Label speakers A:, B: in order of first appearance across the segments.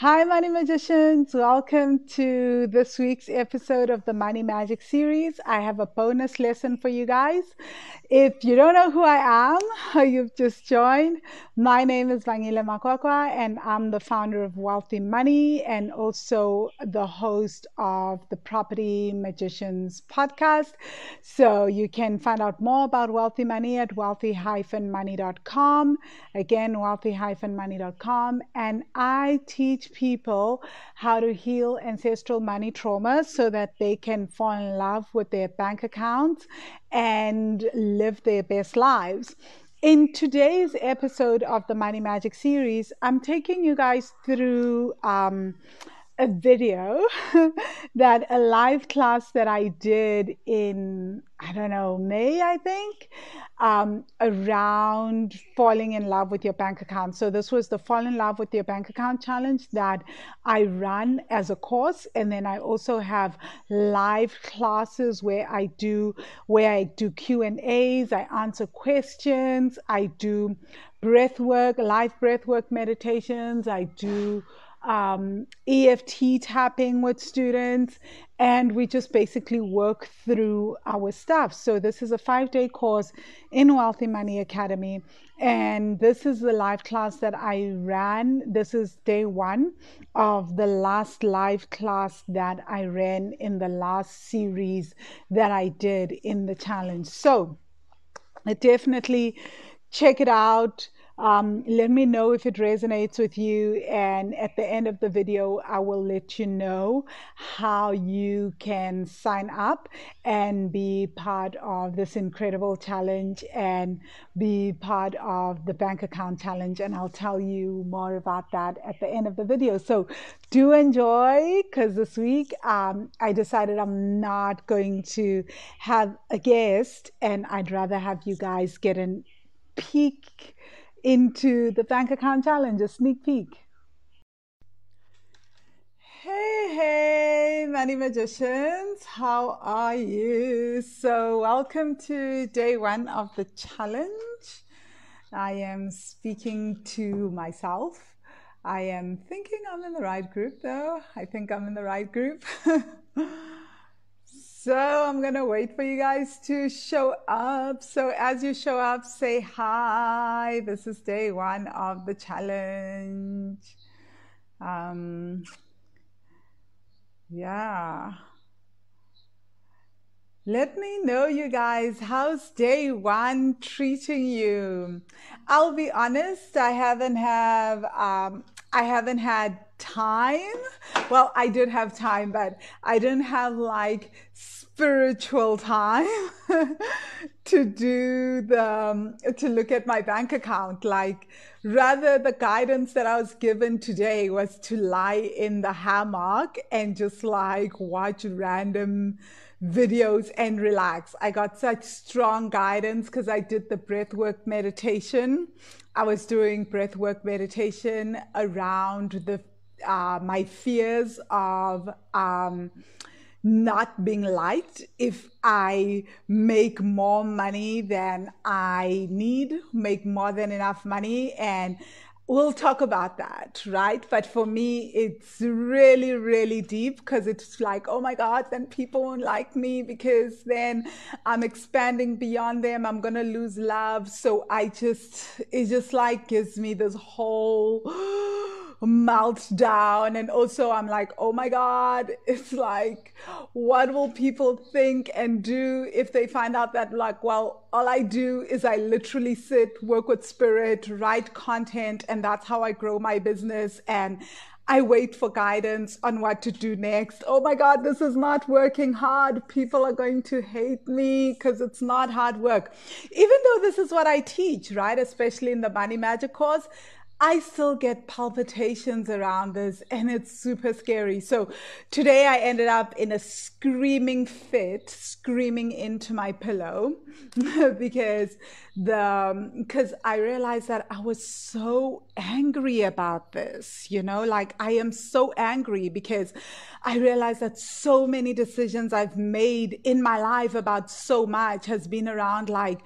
A: Hi, Money Magicians. Welcome to this week's episode of the Money Magic series. I have a bonus lesson for you guys. If you don't know who I am, you've just joined, my name is Vangile Makwakwa, and I'm the founder of Wealthy Money and also the host of the Property Magicians podcast. So you can find out more about Wealthy Money at wealthy-money.com. Again, wealthy-money.com. And I teach people how to heal ancestral money trauma so that they can fall in love with their bank accounts and live their best lives. In today's episode of the Money Magic series, I'm taking you guys through um, a video that a live class that I did in, I don't know, May, I think, um, around falling in love with your bank account. So, this was the Fall in Love with Your Bank Account challenge that I run as a course. And then I also have live classes where I do, where I do Q and A's, I answer questions, I do breath work, live breath work meditations, I do um, EFT tapping with students, and we just basically work through our stuff. So, this is a five day course in Wealthy Money Academy, and this is the live class that I ran. This is day one of the last live class that I ran in the last series that I did in the challenge. So, definitely check it out. Um, let me know if it resonates with you. And at the end of the video, I will let you know how you can sign up and be part of this incredible challenge and be part of the bank account challenge. And I'll tell you more about that at the end of the video. So do enjoy because this week um, I decided I'm not going to have a guest and I'd rather have you guys get a peek into the bank account challenge, a sneak peek. Hey, hey, money magicians, how are you? So, welcome to day one of the challenge. I am speaking to myself. I am thinking I'm in the right group though. I think I'm in the right group. So I'm gonna wait for you guys to show up. So as you show up, say hi. This is day one of the challenge. Um, yeah. Let me know, you guys, how's day one treating you? I'll be honest, I haven't have um, I haven't had time. Well, I did have time, but I didn't have like spiritual time to do the um, to look at my bank account. Like rather the guidance that i was given today was to lie in the hammock and just like watch random videos and relax. I got such strong guidance because i did the breathwork meditation. I was doing breathwork meditation around the uh, my fears of um, not being liked if I make more money than I need, make more than enough money. And we'll talk about that, right? But for me, it's really, really deep because it's like, oh my God, then people won't like me because then I'm expanding beyond them. I'm going to lose love. So I just, it just like gives me this whole, meltdown and also i'm like oh my god it's like what will people think and do if they find out that like well all i do is i literally sit work with spirit write content and that's how i grow my business and I wait for guidance on what to do next. Oh my God, this is not working hard. People are going to hate me because it's not hard work. Even though this is what I teach, right? Especially in the Money Magic course, I still get palpitations around this and it's super scary. So today I ended up in a screaming fit, screaming into my pillow because the um, because I realized that I was so angry about this, you know, like I am so angry because I realized that so many decisions I've made in my life about so much has been around like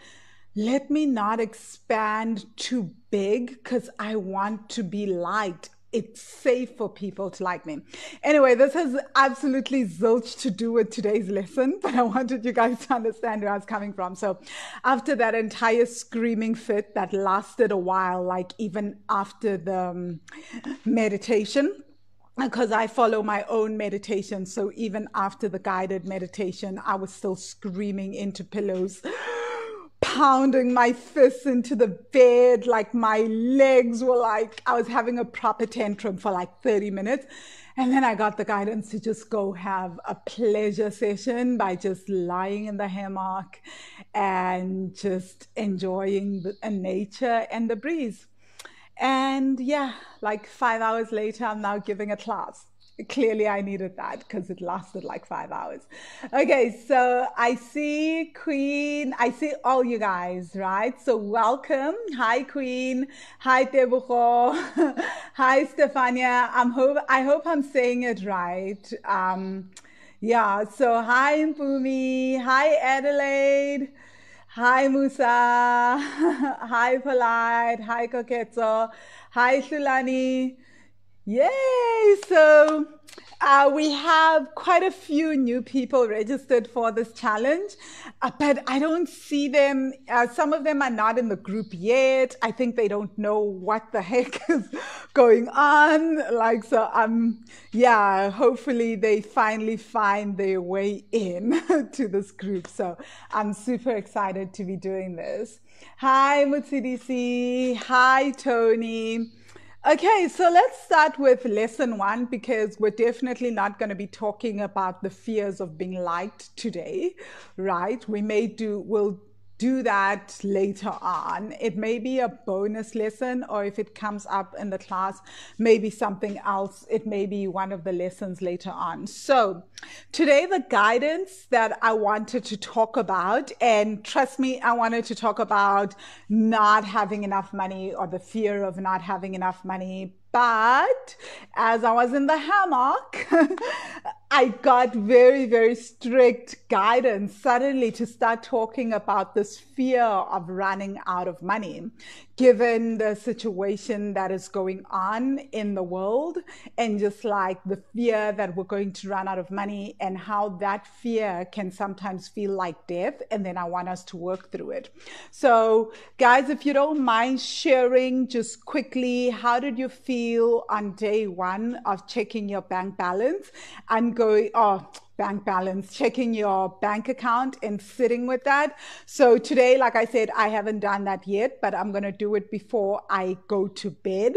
A: let me not expand too big because I want to be liked it's safe for people to like me. Anyway, this has absolutely zilch to do with today's lesson, but I wanted you guys to understand where I was coming from. So, after that entire screaming fit that lasted a while, like even after the um, meditation, because I follow my own meditation. So even after the guided meditation, I was still screaming into pillows pounding my fists into the bed. Like my legs were like, I was having a proper tantrum for like 30 minutes. And then I got the guidance to just go have a pleasure session by just lying in the hammock and just enjoying the nature and the breeze. And yeah, like five hours later, I'm now giving a class clearly I needed that because it lasted like five hours. Okay, so I see Queen, I see all you guys, right? So welcome. Hi, Queen. Hi, Tebucho. Hi, Stefania. I'm hope I hope I'm saying it right. Um, yeah, so hi, Mpumi. Hi, Adelaide. Hi, Musa. hi, Polite. Hi, Koketso. Hi, Sulani. Yay! So uh, we have quite a few new people registered for this challenge, uh, but I don't see them. Uh, some of them are not in the group yet. I think they don't know what the heck is going on. Like, so, um, yeah, hopefully they finally find their way in to this group. So I'm super excited to be doing this. Hi, Mutsidisi. Hi, Tony. Okay, so let's start with lesson one because we're definitely not going to be talking about the fears of being liked today, right? We may do, we'll do that later on. It may be a bonus lesson, or if it comes up in the class, maybe something else. It may be one of the lessons later on. So, today, the guidance that I wanted to talk about, and trust me, I wanted to talk about not having enough money or the fear of not having enough money but as I was in the hammock, I got very, very strict guidance suddenly to start talking about this fear of running out of money, given the situation that is going on in the world, and just like the fear that we're going to run out of money, and how that fear can sometimes feel like death. And then I want us to work through it. So, guys, if you don't mind sharing just quickly, how did you feel on day one of checking your bank balance and going, oh, bank balance, checking your bank account and sitting with that. So today, like I said, I haven't done that yet, but I'm going to do it before I go to bed.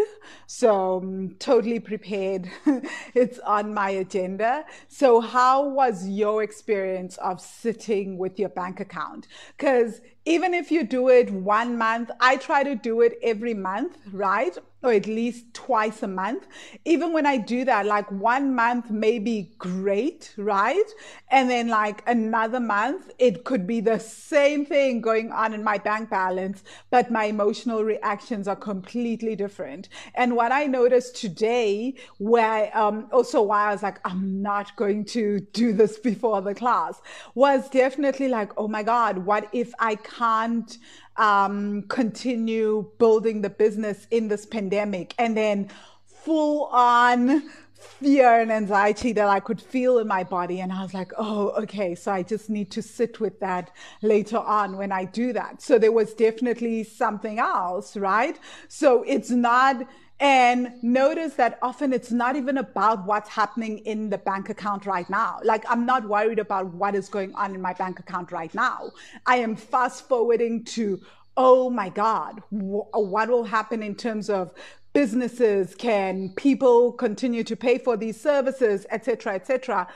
A: So I'm um, totally prepared. it's on my agenda. So how was your experience of sitting with your bank account? Because even if you do it one month, I try to do it every month, right? Or at least twice a month. Even when I do that, like one month may be great, right? And then like another month, it could be the same thing going on in my bank balance, but my emotional reactions are completely different. And what I noticed today, where um, also why I was like, I'm not going to do this before the class, was definitely like, oh my God, what if I can't um, continue building the business in this pandemic and then full on fear and anxiety that I could feel in my body. And I was like, oh, okay. So I just need to sit with that later on when I do that. So there was definitely something else, right? So it's not, and notice that often it's not even about what's happening in the bank account right now. Like, I'm not worried about what is going on in my bank account right now. I am fast forwarding to, oh my God, what will happen in terms of businesses? Can people continue to pay for these services, et cetera, et cetera?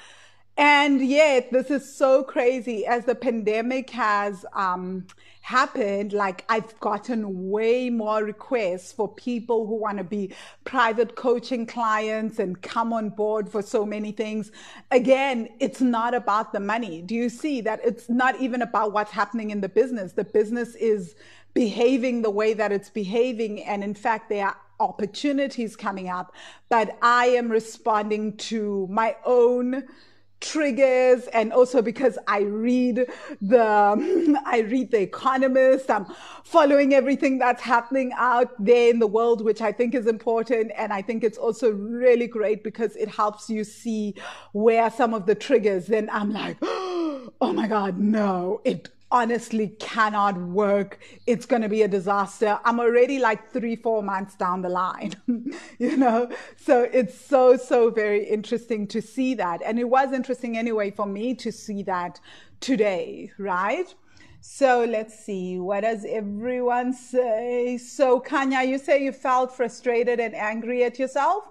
A: And yet, this is so crazy as the pandemic has um, happened. Like, I've gotten way more requests for people who want to be private coaching clients and come on board for so many things. Again, it's not about the money. Do you see that it's not even about what's happening in the business? The business is behaving the way that it's behaving. And in fact, there are opportunities coming up, but I am responding to my own triggers and also because I read the I read the economist I'm following everything that's happening out there in the world which I think is important. And I think it's also really great because it helps you see where some of the triggers then I'm like oh my god no it honestly cannot work. It's going to be a disaster. I'm already like three, four months down the line, you know? So it's so, so very interesting to see that. And it was interesting anyway for me to see that today, right? So let's see. What does everyone say? So, Kanya, you say you felt frustrated and angry at yourself?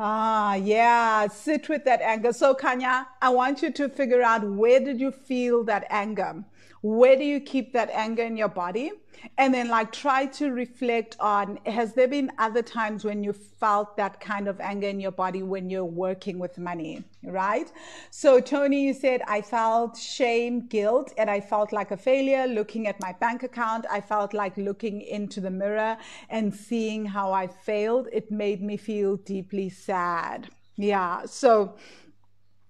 A: Ah, yeah, sit with that anger. So, Kanya, I want you to figure out where did you feel that anger? Where do you keep that anger in your body? And then like try to reflect on has there been other times when you felt that kind of anger in your body when you're working with money right? So tony you said i felt shame guilt and i felt like a failure looking at my bank account. I felt like looking into the mirror and seeing how i failed. It made me feel deeply sad. Yeah so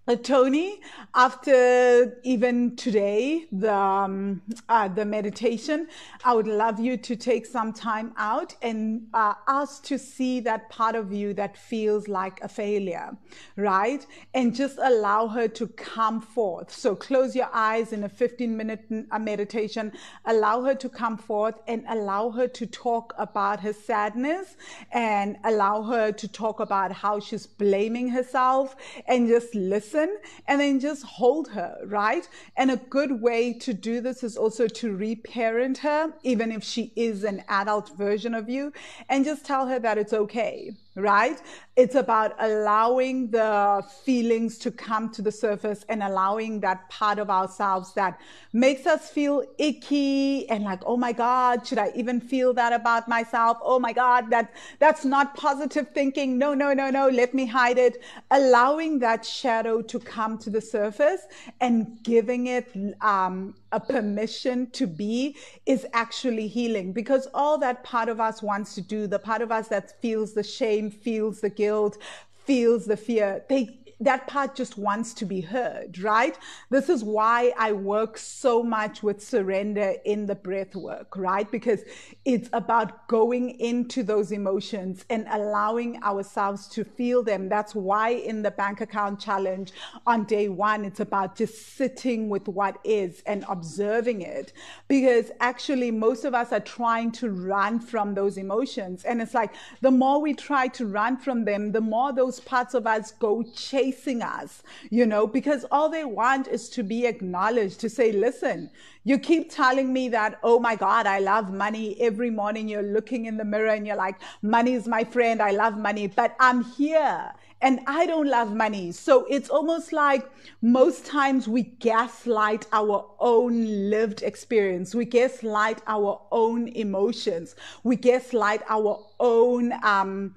A: uh, Tony, after even today, the, um, uh, the meditation, I would love you to take some time out and uh, ask to see that part of you that feels like a failure, right? And just allow her to come forth. So close your eyes in a 15 minute uh, meditation, allow her to come forth and allow her to talk about her sadness and allow her to talk about how she's blaming herself and just listen and then just hold her, right? And a good way to do this is also to reparent her, even if she is an adult version of you, and just tell her that it's okay right? It's about allowing the feelings to come to the surface and allowing that part of ourselves that makes us feel icky and like, oh my God, should I even feel that about myself? Oh my God, that, that's not positive thinking. No, no, no, no, let me hide it. Allowing that shadow to come to the surface and giving it um, a permission to be is actually healing. Because all that part of us wants to do, the part of us that feels the shame, feels the guilt, feels the fear, they that part just wants to be heard, right? This is why I work so much with surrender in the breath work, right? Because it's about going into those emotions and allowing ourselves to feel them. That's why in the bank account challenge on day one, it's about just sitting with what is and observing it. Because actually, most of us are trying to run from those emotions. And it's like the more we try to run from them, the more those parts of us go chase chasing us, you know, because all they want is to be acknowledged, to say, listen, you keep telling me that, oh my God, I love money. Every morning you're looking in the mirror and you're like, money is my friend. I love money, but I'm here and I don't love money. So it's almost like most times we gaslight our own lived experience. We gaslight our own emotions. We gaslight our own, um,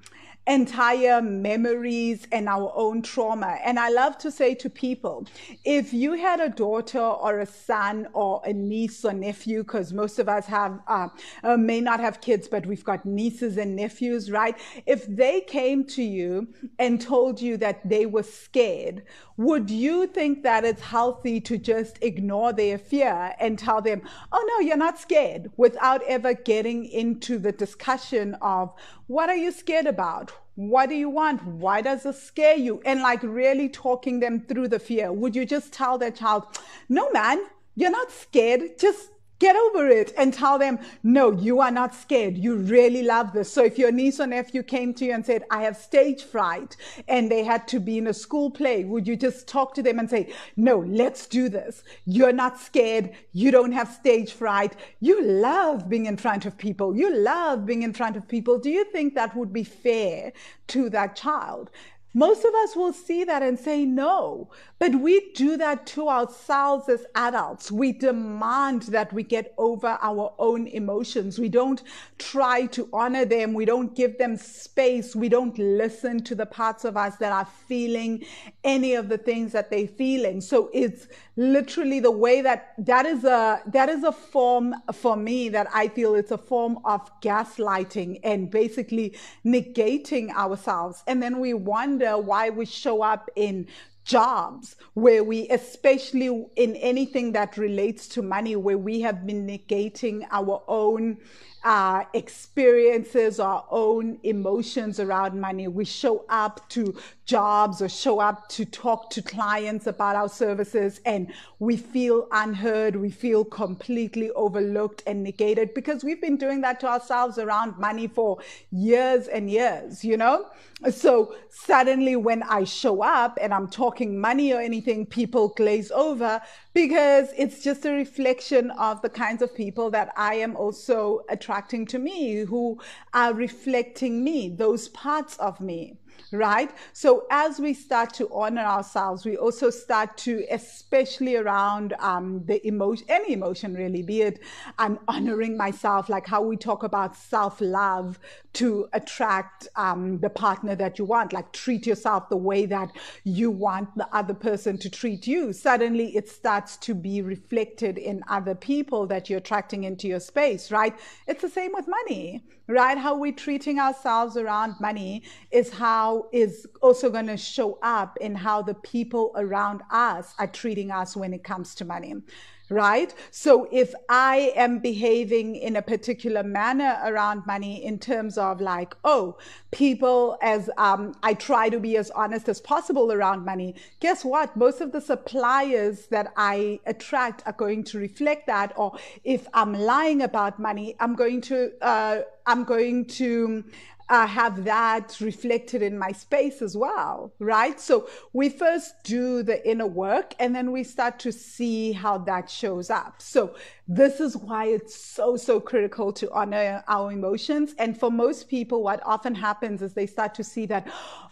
A: entire memories and our own trauma. And I love to say to people, if you had a daughter or a son or a niece or nephew, because most of us have, uh, uh, may not have kids, but we've got nieces and nephews, right? If they came to you and told you that they were scared, would you think that it's healthy to just ignore their fear and tell them, oh no, you're not scared without ever getting into the discussion of what are you scared about? What do you want? Why does it scare you? And like really talking them through the fear. Would you just tell their child, no, man, you're not scared. Just Get over it and tell them, no, you are not scared. You really love this. So if your niece or nephew came to you and said, I have stage fright and they had to be in a school play, would you just talk to them and say, no, let's do this. You're not scared. You don't have stage fright. You love being in front of people. You love being in front of people. Do you think that would be fair to that child? Most of us will see that and say no, but we do that to ourselves as adults. We demand that we get over our own emotions. We don't try to honor them. We don't give them space. We don't listen to the parts of us that are feeling any of the things that they're feeling. So it's literally the way that that is a, that is a form for me that I feel it's a form of gaslighting and basically negating ourselves. And then we wonder wonder why we show up in jobs where we, especially in anything that relates to money, where we have been negating our own uh, experiences, our own emotions around money. We show up to jobs or show up to talk to clients about our services and we feel unheard. We feel completely overlooked and negated because we've been doing that to ourselves around money for years and years, you know? So suddenly when I show up and I'm talking money or anything, people glaze over because it's just a reflection of the kinds of people that I am also attracting to me who are reflecting me, those parts of me right? So as we start to honor ourselves, we also start to, especially around um, the emotion, any emotion really, be it I'm honoring myself, like how we talk about self love to attract um, the partner that you want, like treat yourself the way that you want the other person to treat you. Suddenly it starts to be reflected in other people that you're attracting into your space, right? It's the same with money, right? How we're treating ourselves around money is how is also going to show up in how the people around us are treating us when it comes to money right? So if I am behaving in a particular manner around money in terms of like, oh, people as um, I try to be as honest as possible around money, guess what? Most of the suppliers that I attract are going to reflect that. Or if I'm lying about money, I'm going to uh, I'm going to uh, have that reflected in my space as well, right? So we first do the inner work and then we start to see how that shows up. So this is why it's so, so critical to honor our emotions. And for most people, what often happens is they start to see that,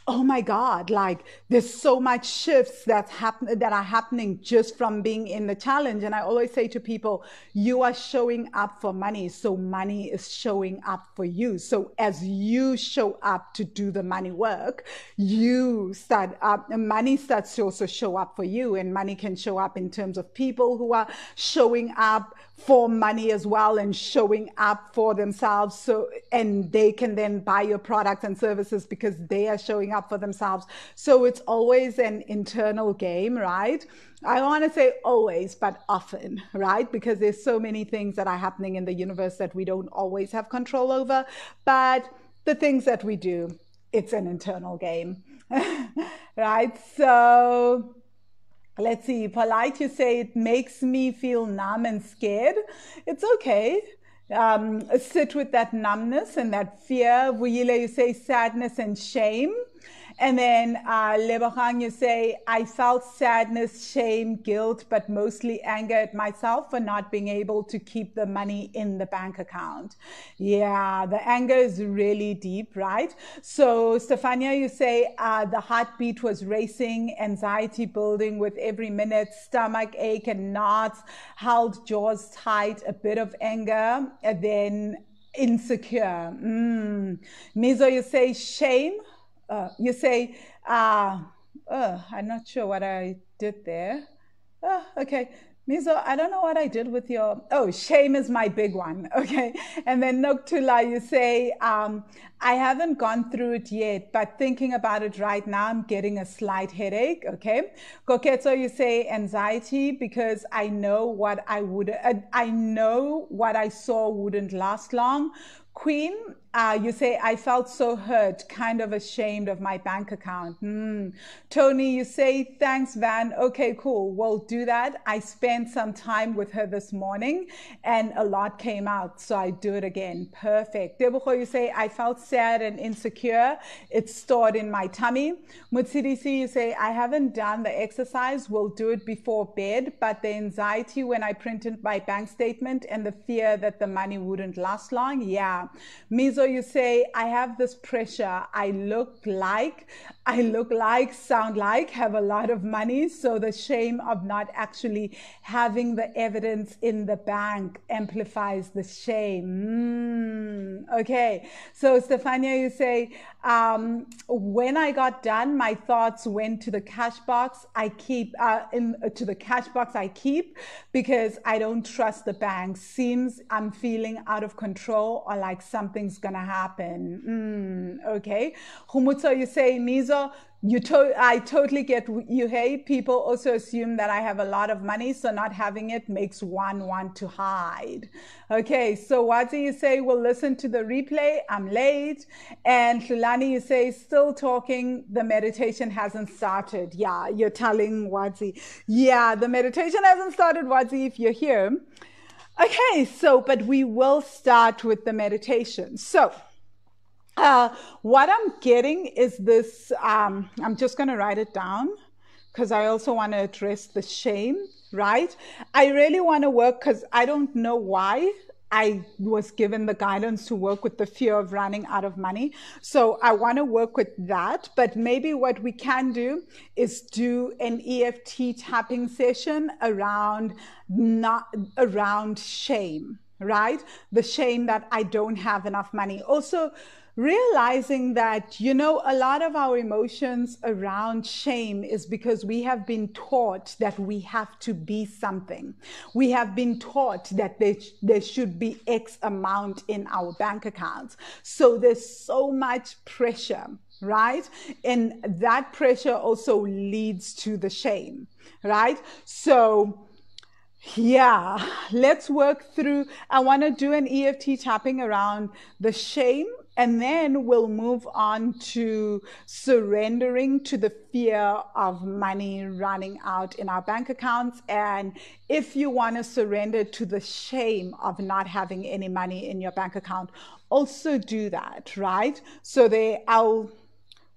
A: oh my God, like there's so much shifts that's happen- that are happening just from being in the challenge. And I always say to people, you are showing up for money. So money is showing up for you. So as you show up to do the money work, you start up, and money starts to also show up for you. And money can show up in terms of people who are showing up for money as well and showing up for themselves. So and they can then buy your products and services because they are showing up for themselves. So it's always an internal game right? I want to say always but often right? Because there's so many things that are happening in the universe that we don't always have control over. But the things that we do it's an internal game right? So let's see, polite, you say it makes me feel numb and scared. It's okay. Um, sit with that numbness and that fear. Vuyile, you say sadness and shame. And then uh, Lebaran, you say, I felt sadness, shame, guilt, but mostly anger at myself for not being able to keep the money in the bank account. Yeah, the anger is really deep, right? So, Stefania, you say uh, the heartbeat was racing, anxiety building with every minute, stomach ache and knots, held jaws tight, a bit of anger, and then insecure. Mm. Mizo, you say shame uh, you say, uh, uh, I'm not sure what I did there. Oh, okay. Mizo, I don't know what I did with your. Oh, shame is my big one. Okay. And then Noktula, you say, um, I haven't gone through it yet, but thinking about it right now, I'm getting a slight headache. Okay. Koketso, you say anxiety because I know what I would, uh, I know what I saw wouldn't last long. Queen, uh, you say, I felt so hurt, kind of ashamed of my bank account. Mm. Tony, you say, thanks, Van. Okay, cool. We'll do that. I spent some time with her this morning and a lot came out. So I do it again. Perfect. Debucho, you say, I felt sad and insecure. It's stored in my tummy. Mutsidisi, you say, I haven't done the exercise. We'll do it before bed. But the anxiety when I printed my bank statement and the fear that the money wouldn't last long. Yeah. Mizo, you say, I have this pressure. I look like, I look like, sound like, have a lot of money. So the shame of not actually having the evidence in the bank amplifies the shame. Mm, okay. So Stefania, you say, um, when I got done, my thoughts went to the cash box I keep, uh, in, uh, to the cash box I keep because I don't trust the bank. Seems I'm feeling out of control or like something's gonna happen. Mm, okay. Humutso, you say, Mizo, you to- I totally get you. Hey, people also assume that I have a lot of money, so not having it makes one want to hide. Okay, so what do you say? We'll listen to the replay. I'm late. And Lulani, you say, still talking. The meditation hasn't started. Yeah, you're telling Wadzi. Yeah, the meditation hasn't started, Wadzi, if you're here. Okay, so, but we will start with the meditation. So, uh, what I'm getting is this. Um, I'm just going to write it down because I also want to address the shame, right? I really want to work because I don't know why I was given the guidance to work with the fear of running out of money. So I want to work with that. But maybe what we can do is do an EFT tapping session around not around shame, right? The shame that I don't have enough money. Also, realizing that, you know, a lot of our emotions around shame is because we have been taught that we have to be something. We have been taught that there, there should be X amount in our bank accounts. So there's so much pressure right? And that pressure also leads to the shame, right? So, yeah, let's work through. I want to do an EFT tapping around the shame and then we'll move on to surrendering to the fear of money running out in our bank accounts. And if you want to surrender to the shame of not having any money in your bank account, also do that, right? So they, I'll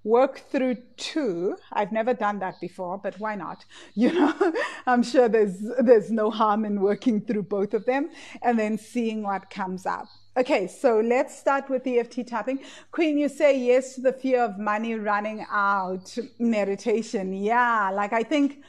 A: work through two. I've never done that before, but why not? You know, I'm sure there's there's no harm in working through both of them and then seeing what comes up. Okay, so let's start with EFT tapping. Queen, you say yes to the fear of money running out meditation. Yeah, like I think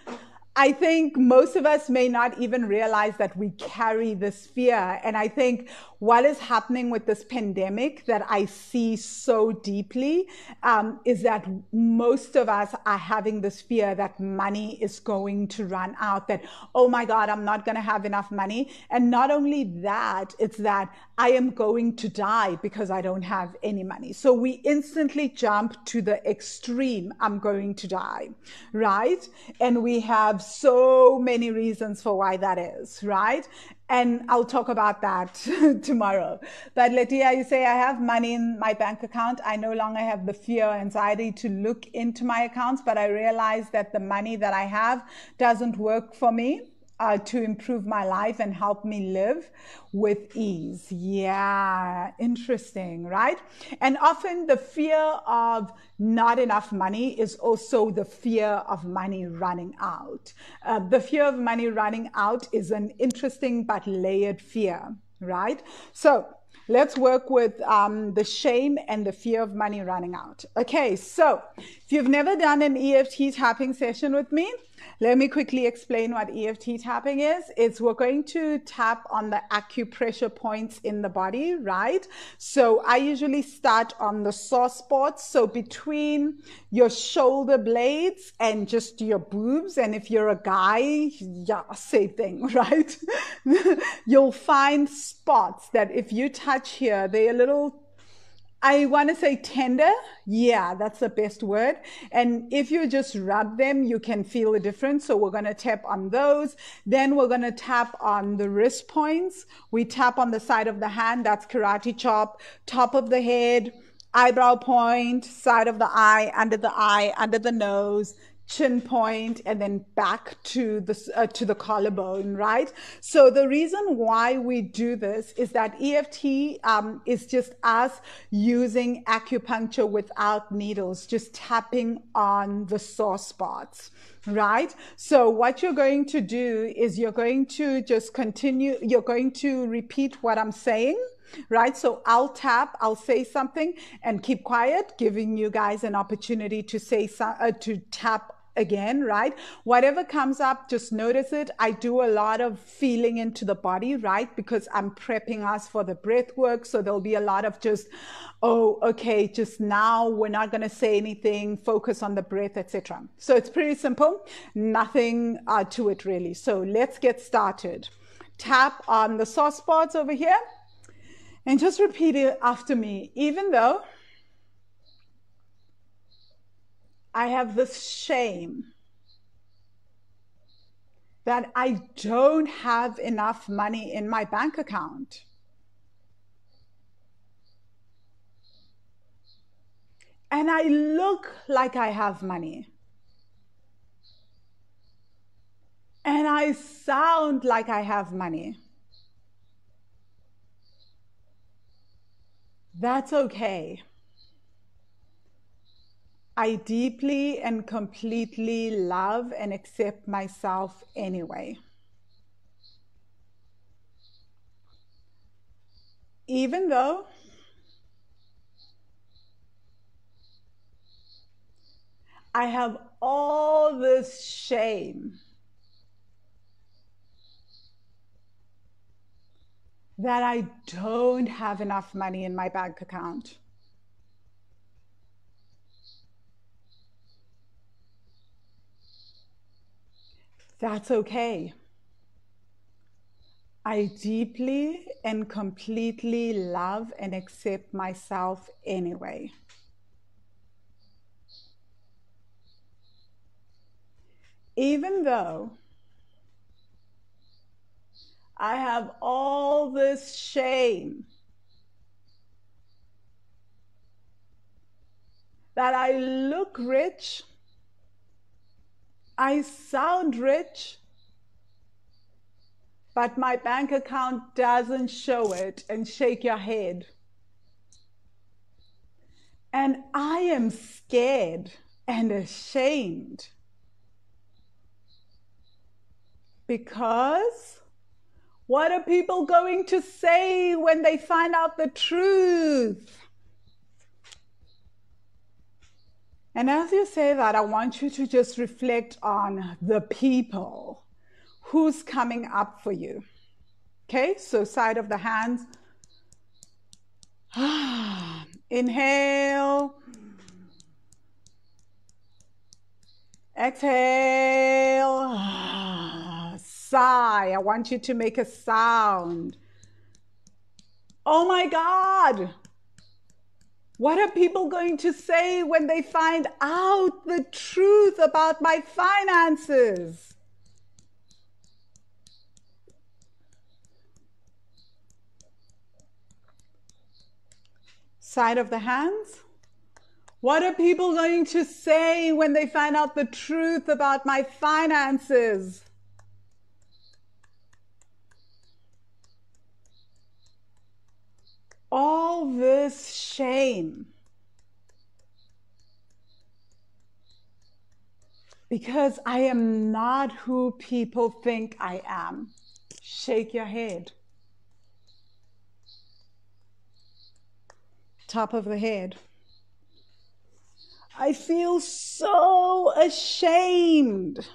A: I think most of us may not even realize that we carry this fear. And I think what is happening with this pandemic that I see so deeply um, is that most of us are having this fear that money is going to run out, that, oh my God, I'm not going to have enough money. And not only that, it's that I am going to die because I don't have any money. So we instantly jump to the extreme, I'm going to die, right? And we have so many reasons for why that is, right? And I'll talk about that tomorrow. But Letia, you say, I have money in my bank account. I no longer have the fear, or anxiety to look into my accounts, but I realize that the money that I have doesn't work for me uh, to improve my life and help me live with ease. Yeah, interesting, right? And often the fear of not enough money is also the fear of money running out. Uh, the fear of money running out is an interesting but layered fear, right? So let's work with um, the shame and the fear of money running out. Okay, so if you've never done an EFT tapping session with me, let me quickly explain what EFT tapping is. It's we're going to tap on the acupressure points in the body, right? So I usually start on the sore spots. So between your shoulder blades and just your boobs. And if you're a guy, yeah, same thing, right? You'll find spots that if you touch here, they're a little I want to say tender. Yeah, that's the best word. And if you just rub them, you can feel the difference. So we're going to tap on those. Then we're going to tap on the wrist points. We tap on the side of the hand. That's karate chop, top of the head, eyebrow point, side of the eye, under the eye, under the nose, chin point and then back to the uh, to the collarbone right so the reason why we do this is that EFT um, is just us using acupuncture without needles just tapping on the sore spots right so what you're going to do is you're going to just continue you're going to repeat what I'm saying right? So I'll tap, I'll say something and keep quiet, giving you guys an opportunity to say, so, uh, to tap again, right? Whatever comes up, just notice it. I do a lot of feeling into the body, right? Because I'm prepping us for the breath work. So there'll be a lot of just, oh, okay, just now we're not going to say anything, focus on the breath, etc. So it's pretty simple, nothing uh, to it really. So let's get started. Tap on the soft spots over here and just repeat it after me, even though I have this shame that I don't have enough money in my bank account. And I look like I have money. And I sound like I have money. That's okay. I deeply and completely love and accept myself anyway. Even though I have all this shame that I don't have enough money in my bank account. That's okay. I deeply and completely love and accept myself anyway. Even though I have all this shame that I look rich I sound rich, but my bank account doesn't show it and shake your head. And I am scared and ashamed because what are people going to say when they find out the truth? And as you say that, I want you to just reflect on the people who's coming up for you. Okay, so side of the hands. Inhale. Exhale. Sigh. I want you to make a sound. Oh my God. What are people going to say when they find out the truth about my finances? Side of the hands. What are people going to say when they find out the truth about my finances? All this shame. Because I am not who people think I am. Shake your head. Top of the head. I feel so ashamed.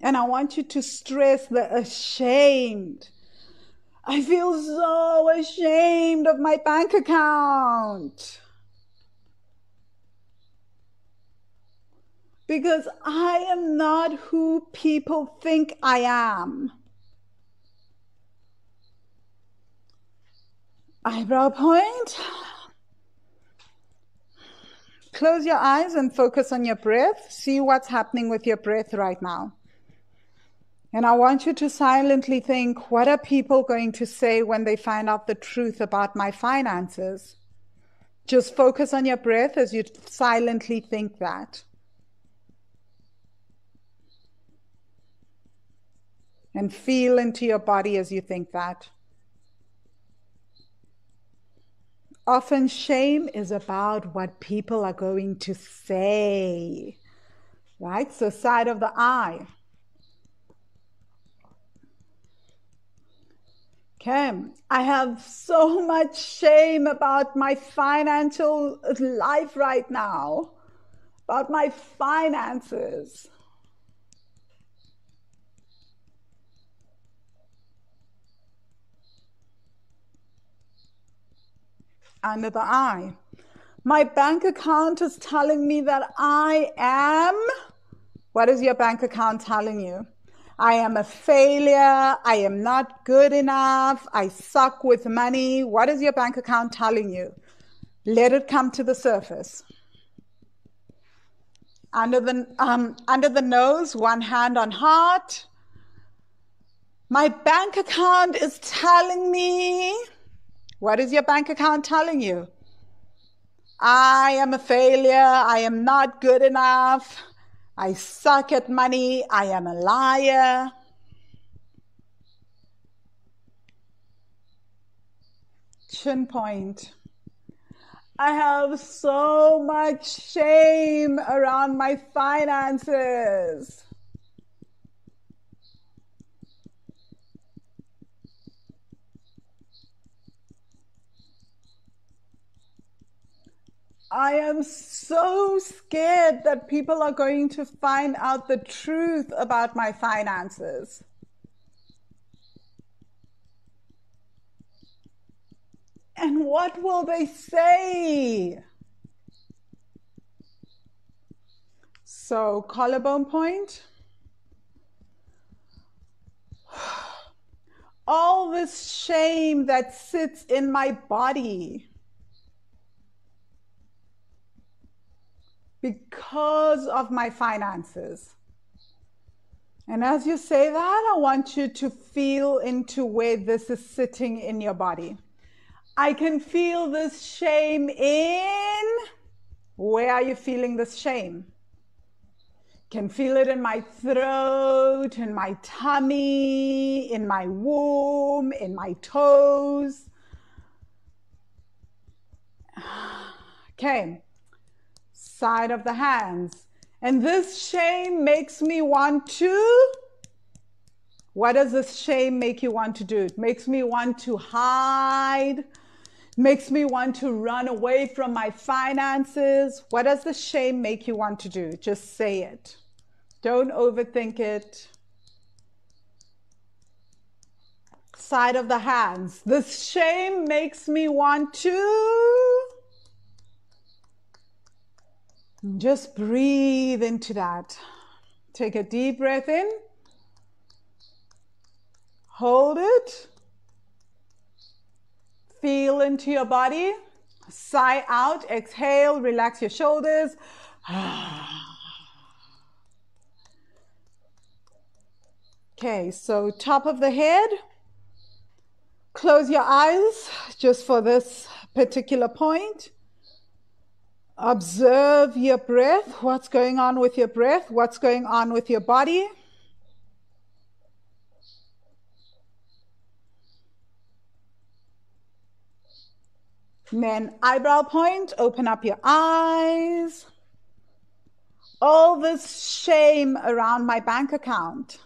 A: And I want you to stress the ashamed I feel so ashamed of my bank account. Because I am not who people think I am. Eyebrow point. Close your eyes and focus on your breath. See what's happening with your breath right now. And I want you to silently think what are people going to say when they find out the truth about my finances? Just focus on your breath as you silently think that. And feel into your body as you think that. Often, shame is about what people are going to say, right? So, side of the eye. Okay, I have so much shame about my financial life right now, about my finances. Under the eye. My bank account is telling me that I am. What is your bank account telling you? I am a failure. I am not good enough. I suck with money. What is your bank account telling you? Let it come to the surface. Under the, um, under the nose, one hand on heart. My bank account is telling me, what is your bank account telling you? I am a failure. I am not good enough. I suck at money. I am a liar. Chin point. I have so much shame around my finances. I am so scared that people are going to find out the truth about my finances. And what will they say? So, collarbone point. All this shame that sits in my body because of my finances. And as you say that, I want you to feel into where this is sitting in your body. I can feel this shame in. Where are you feeling this shame? Can feel it in my throat, in my tummy, in my womb, in my toes. Okay, side of the hands. And this shame makes me want to. What does this shame make you want to do? It makes me want to hide, makes me want to run away from my finances. What does the shame make you want to do? Just say it. Don't overthink it. Side of the hands. This shame makes me want to just breathe into that. Take a deep breath in. Hold it. Feel into your body. Sigh out. Exhale. Relax your shoulders. okay, so top of the head. Close your eyes just for this particular point. Observe your breath, what's going on with your breath, what's going on with your body. then eyebrow point, open up your eyes. All this shame around my bank account.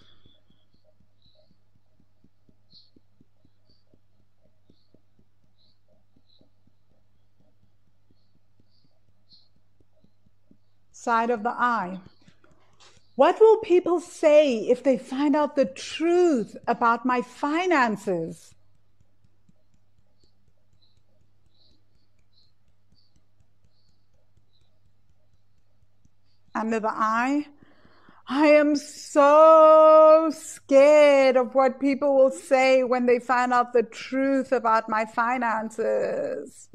A: Side of the eye. What will people say if they find out the truth about my finances? Under the eye. I am so scared of what people will say when they find out the truth about my finances.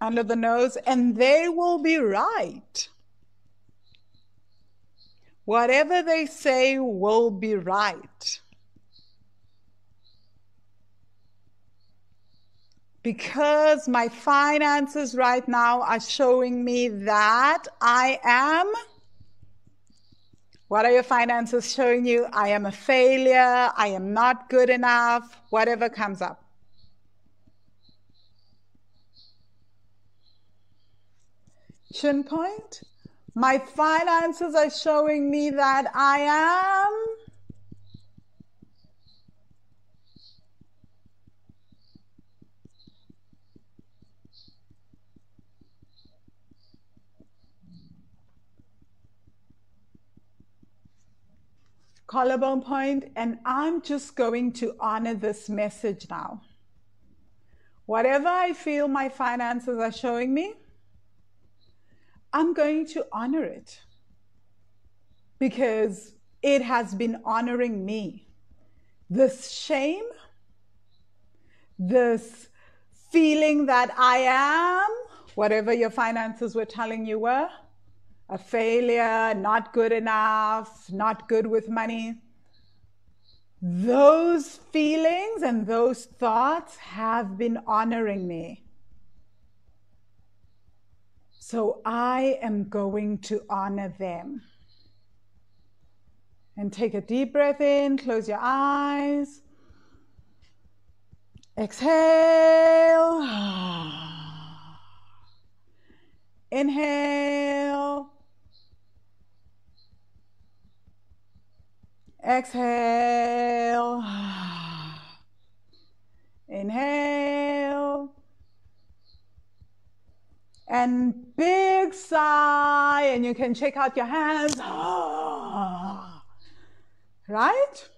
A: Under the nose, and they will be right. Whatever they say will be right. Because my finances right now are showing me that I am. What are your finances showing you? I am a failure. I am not good enough. Whatever comes up. Point. My finances are showing me that I am. collarbone point, and I'm just going to honor this message now. Whatever I feel my finances are showing me, I'm going to honor it because it has been honoring me. This shame, this feeling that I am whatever your finances were telling you were a failure, not good enough, not good with money. Those feelings and those thoughts have been honoring me. So I am going to honor them. And take a deep breath in, close your eyes. Exhale. Inhale. Exhale. Inhale. And big sigh, and you can check out your hands. Right?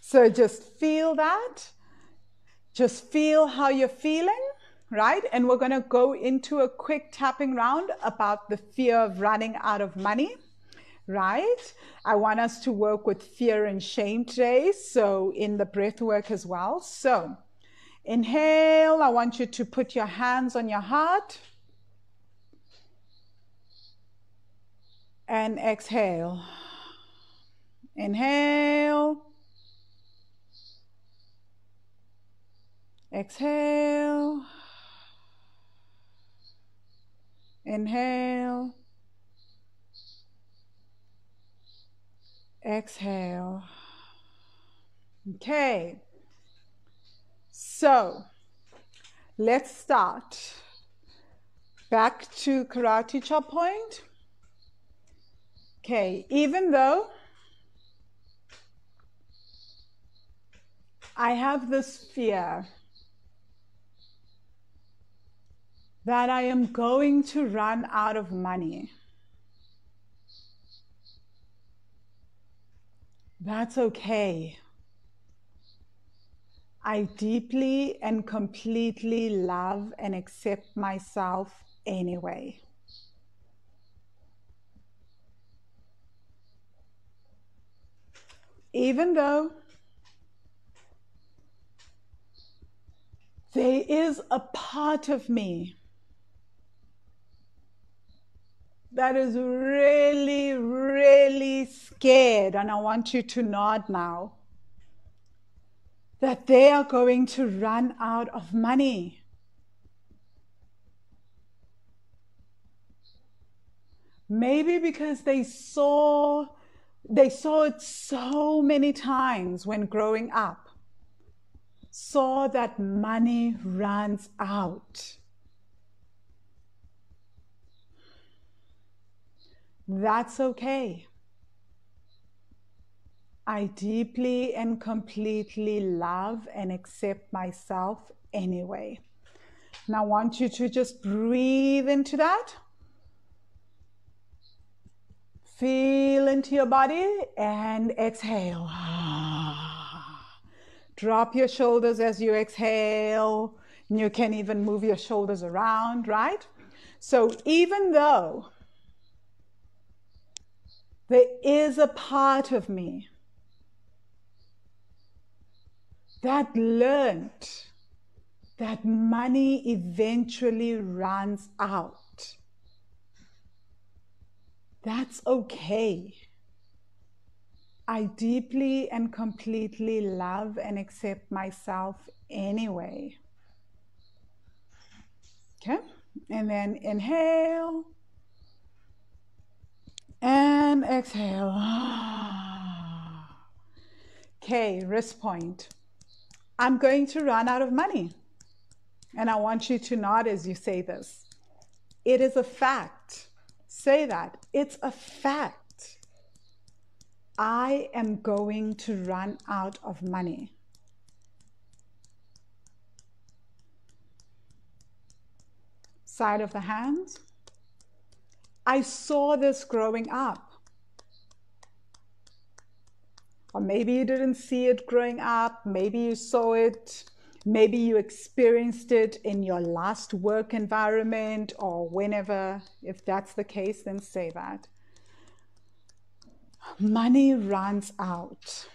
A: So just feel that. Just feel how you're feeling, right? And we're going to go into a quick tapping round about the fear of running out of money, right? I want us to work with fear and shame today, so in the breath work as well. So inhale, I want you to put your hands on your heart. And exhale. Inhale. Exhale. Inhale. Exhale. Okay. So let's start. Back to karate chop point. Okay, even though I have this fear that I am going to run out of money. That's okay. I deeply and completely love and accept myself anyway. Even though there is a part of me that is really, really scared, and I want you to nod now, that they are going to run out of money. Maybe because they saw they saw it so many times when growing up saw that money runs out. That's okay. I deeply and completely love and accept myself anyway. Now, I want you to just breathe into that. Feel into your body and exhale. Drop your shoulders as you exhale. You can even move your shoulders around, right? So even though there is a part of me that learned that money eventually runs out. That's okay. I deeply and completely love and accept myself anyway. Okay, and then inhale and exhale. Okay, wrist point. I'm going to run out of money. And I want you to nod as you say this. It is a fact. Say that. It's a fact. I am going to run out of money. Side of the hands. I saw this growing up. Or maybe you didn't see it growing up, maybe you saw it, maybe you experienced it in your last work environment or whenever. If that's the case, then say that money runs out.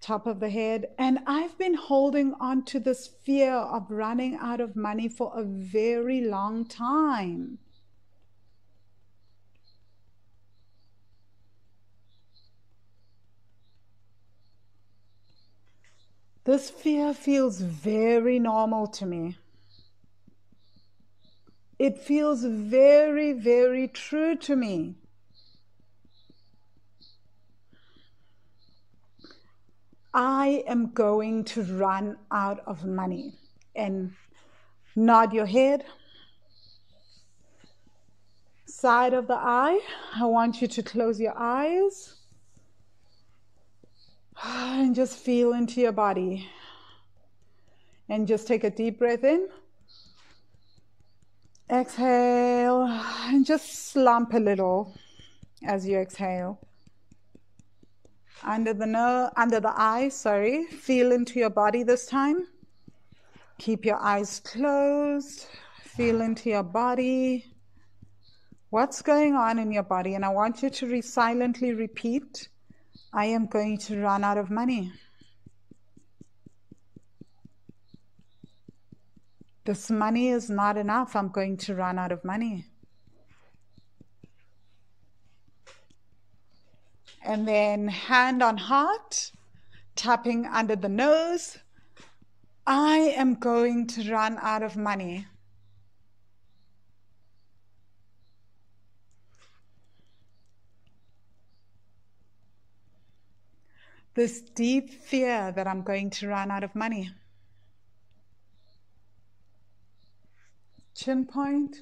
A: top of the head. And I've been holding on to this fear of running out of money for a very long time. This fear feels very normal to me. It feels very, very true to me. I am going to run out of money. And nod your head. Side of the eye, I want you to close your eyes and just feel into your body. And just take a deep breath in. Exhale and just slump a little as you exhale under the nose, under the eyes, sorry. Feel into your body this time. Keep your eyes closed. Feel into your body. What's going on in your body? And I want you to re- silently repeat I am going to run out of money. This money is not enough. I'm going to run out of money. And then hand on heart, tapping under the nose. I am going to run out of money. This deep fear that I'm going to run out of money. Chin point.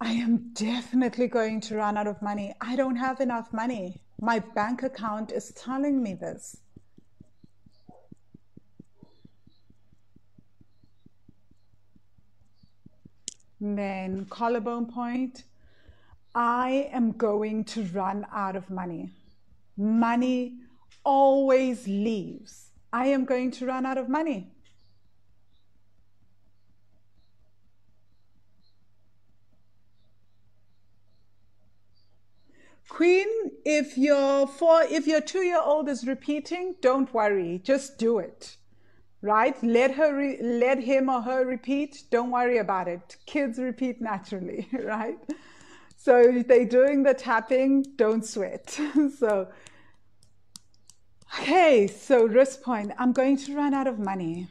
A: I am definitely going to run out of money. I don't have enough money. My bank account is telling me this. then collarbone point. I am going to run out of money. Money always leaves. I am going to run out of money. Queen, if your four, if your two-year-old is repeating, don't worry, just do it. Right? Let her, re- let him or her repeat. Don't worry about it. Kids repeat naturally, right? So if they're doing the tapping, don't sweat. so, okay, so wrist point. I'm going to run out of money.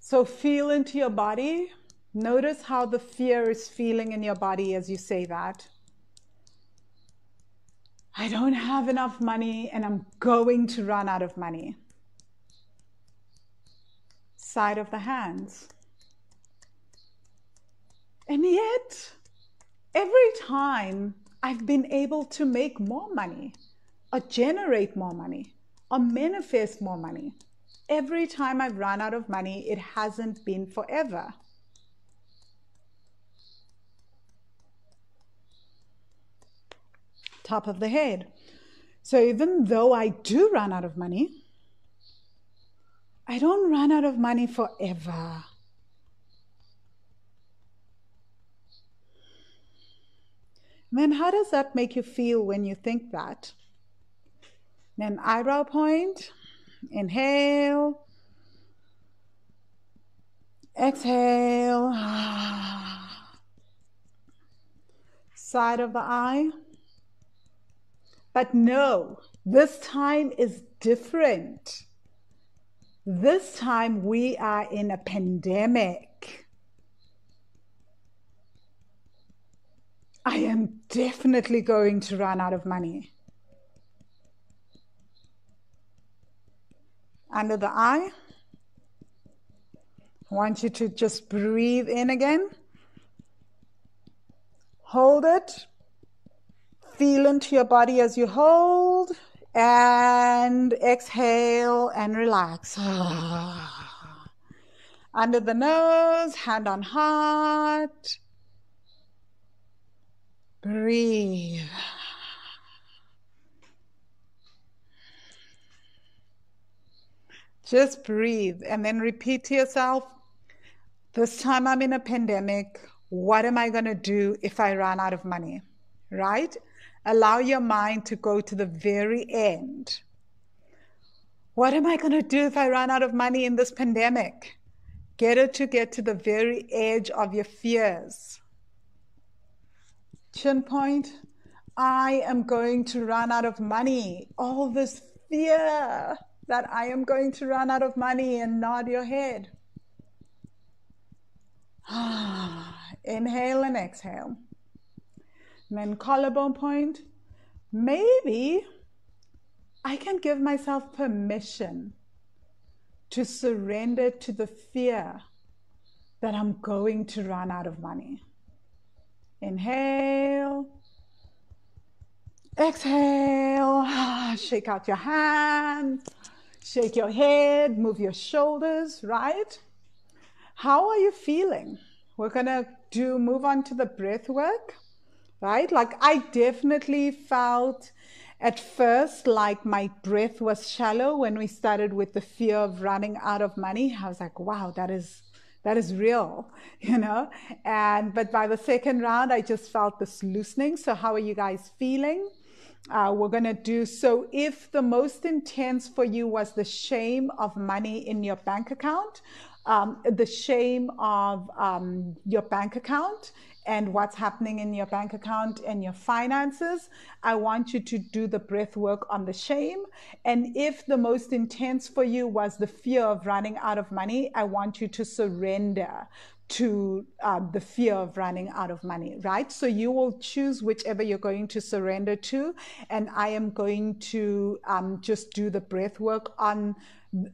A: So feel into your body Notice how the fear is feeling in your body as you say that. I don't have enough money and I'm going to run out of money. Side of the hands. And yet, every time I've been able to make more money, or generate more money, or manifest more money, every time I've run out of money, it hasn't been forever. top of the head. So even though I do run out of money, I don't run out of money forever. Then, how does that make you feel when you think that? Then, eyebrow point, inhale, exhale, side of the eye. But no, this time is different. This time we are in a pandemic. I am definitely going to run out of money. Under the eye. I want you to just breathe in again. Hold it. Feel into your body as you hold and exhale and relax. Under the nose, hand on heart. Breathe. Just breathe and then repeat to yourself this time I'm in a pandemic. What am I going to do if I run out of money? right? Allow your mind to go to the very end. What am I going to do if I run out of money in this pandemic? Get it to get to the very edge of your fears. Chin point. I am going to run out of money. All this fear that I am going to run out of money and nod your head. Inhale and exhale. And then collarbone point. Maybe I can give myself permission to surrender to the fear that I'm going to run out of money. Inhale. Exhale. Shake out your hands. Shake your head. Move your shoulders, right? How are you feeling? We're going to do move on to the breath work, right? Like I definitely felt at first like my breath was shallow when we started with the fear of running out of money. I was like, wow, that is that is real, you know? And but by the second round, I just felt this loosening. So how are you guys feeling? Uh, we're going to do so if the most intense for you was the shame of money in your bank account um, the shame of um, your bank account and what's happening in your bank account and your finances. I want you to do the breath work on the shame. And if the most intense for you was the fear of running out of money, I want you to surrender to uh, the fear of running out of money, right? So you will choose whichever you're going to surrender to. And I am going to um, just do the breath work on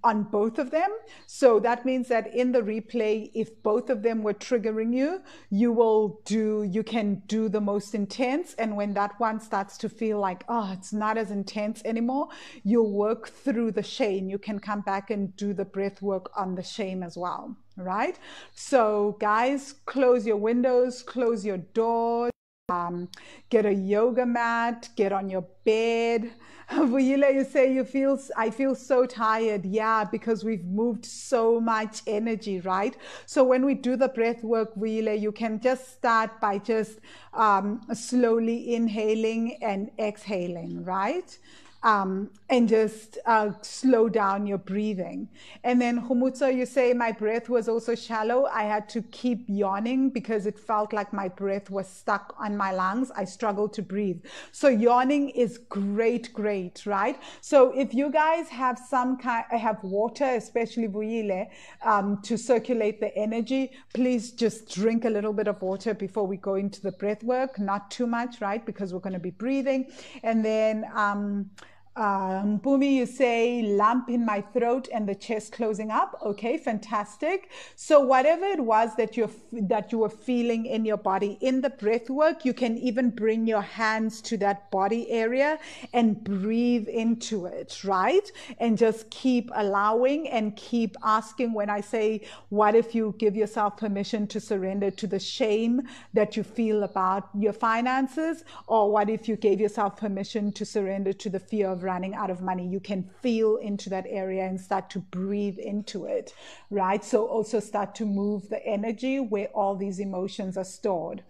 A: on both of them. So that means that in the replay, if both of them were triggering you, you will do, you can do the most intense. And when that one starts to feel like, oh, it's not as intense anymore, you'll work through the shame. You can come back and do the breath work on the shame as well. Right? So, guys, close your windows, close your doors, um, get a yoga mat, get on your bed Vuyile, you say you feel, I feel so tired. Yeah, because we've moved so much energy, right? So when we do the breath work, Vuyile, you can just start by just um, slowly inhaling and exhaling, right? Um, and just uh, slow down your breathing. And then Humutso, you say my breath was also shallow. I had to keep yawning because it felt like my breath was stuck on my lungs. I struggled to breathe. So yawning is great, great, right? So if you guys have some kind, have water, especially Vuyile, um, to circulate the energy, please just drink a little bit of water before we go into the breath work. Not too much, right? Because we're going to be breathing. And then, um, um, Mpumi, you say lump in my throat and the chest closing up. Okay, fantastic. So whatever it was that you that you were feeling in your body in the breath work, you can even bring your hands to that body area and breathe into it, right? And just keep allowing and keep asking. When I say, what if you give yourself permission to surrender to the shame that you feel about your finances, or what if you gave yourself permission to surrender to the fear of running out of money, you can feel into that area and start to breathe into it, right? So also start to move the energy where all these emotions are stored.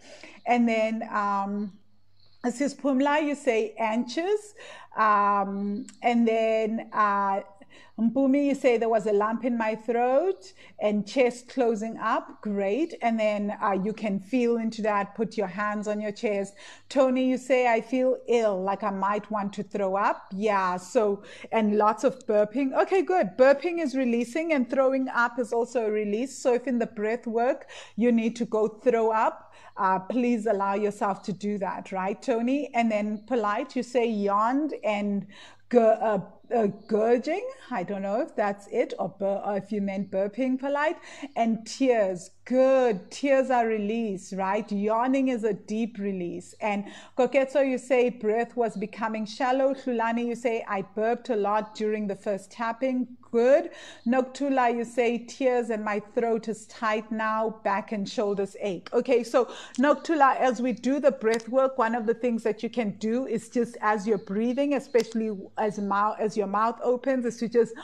A: And then, um, Sis Pumla, you say anxious, um, and then uh, Mpumi, you say there was a lump in my throat and chest closing up. Great. And then uh, you can feel into that. Put your hands on your chest. Tony, you say, I feel ill, like I might want to throw up. Yeah. So, and lots of burping. Okay, good. Burping is releasing and throwing up is also a release. So if in the breath work, you need to go throw up, uh, please allow yourself to do that, right, Tony? And then polite, you say yawned and uh, uh, gurging. I don't know if that's it or, bur- or, if you meant burping polite. And tears. Good. Tears are release, right? Yawning is a deep release. And Koketso, you say breath was becoming shallow. Thulani, you say I burped a lot during the first tapping. Good. Nokuthula, you say tears and my throat is tight now, back and shoulders ache. Okay, so Nokuthula, as we do the breath work, one of the things that you can do is just as you're breathing, especially as, mouth, as your mouth opens, is to just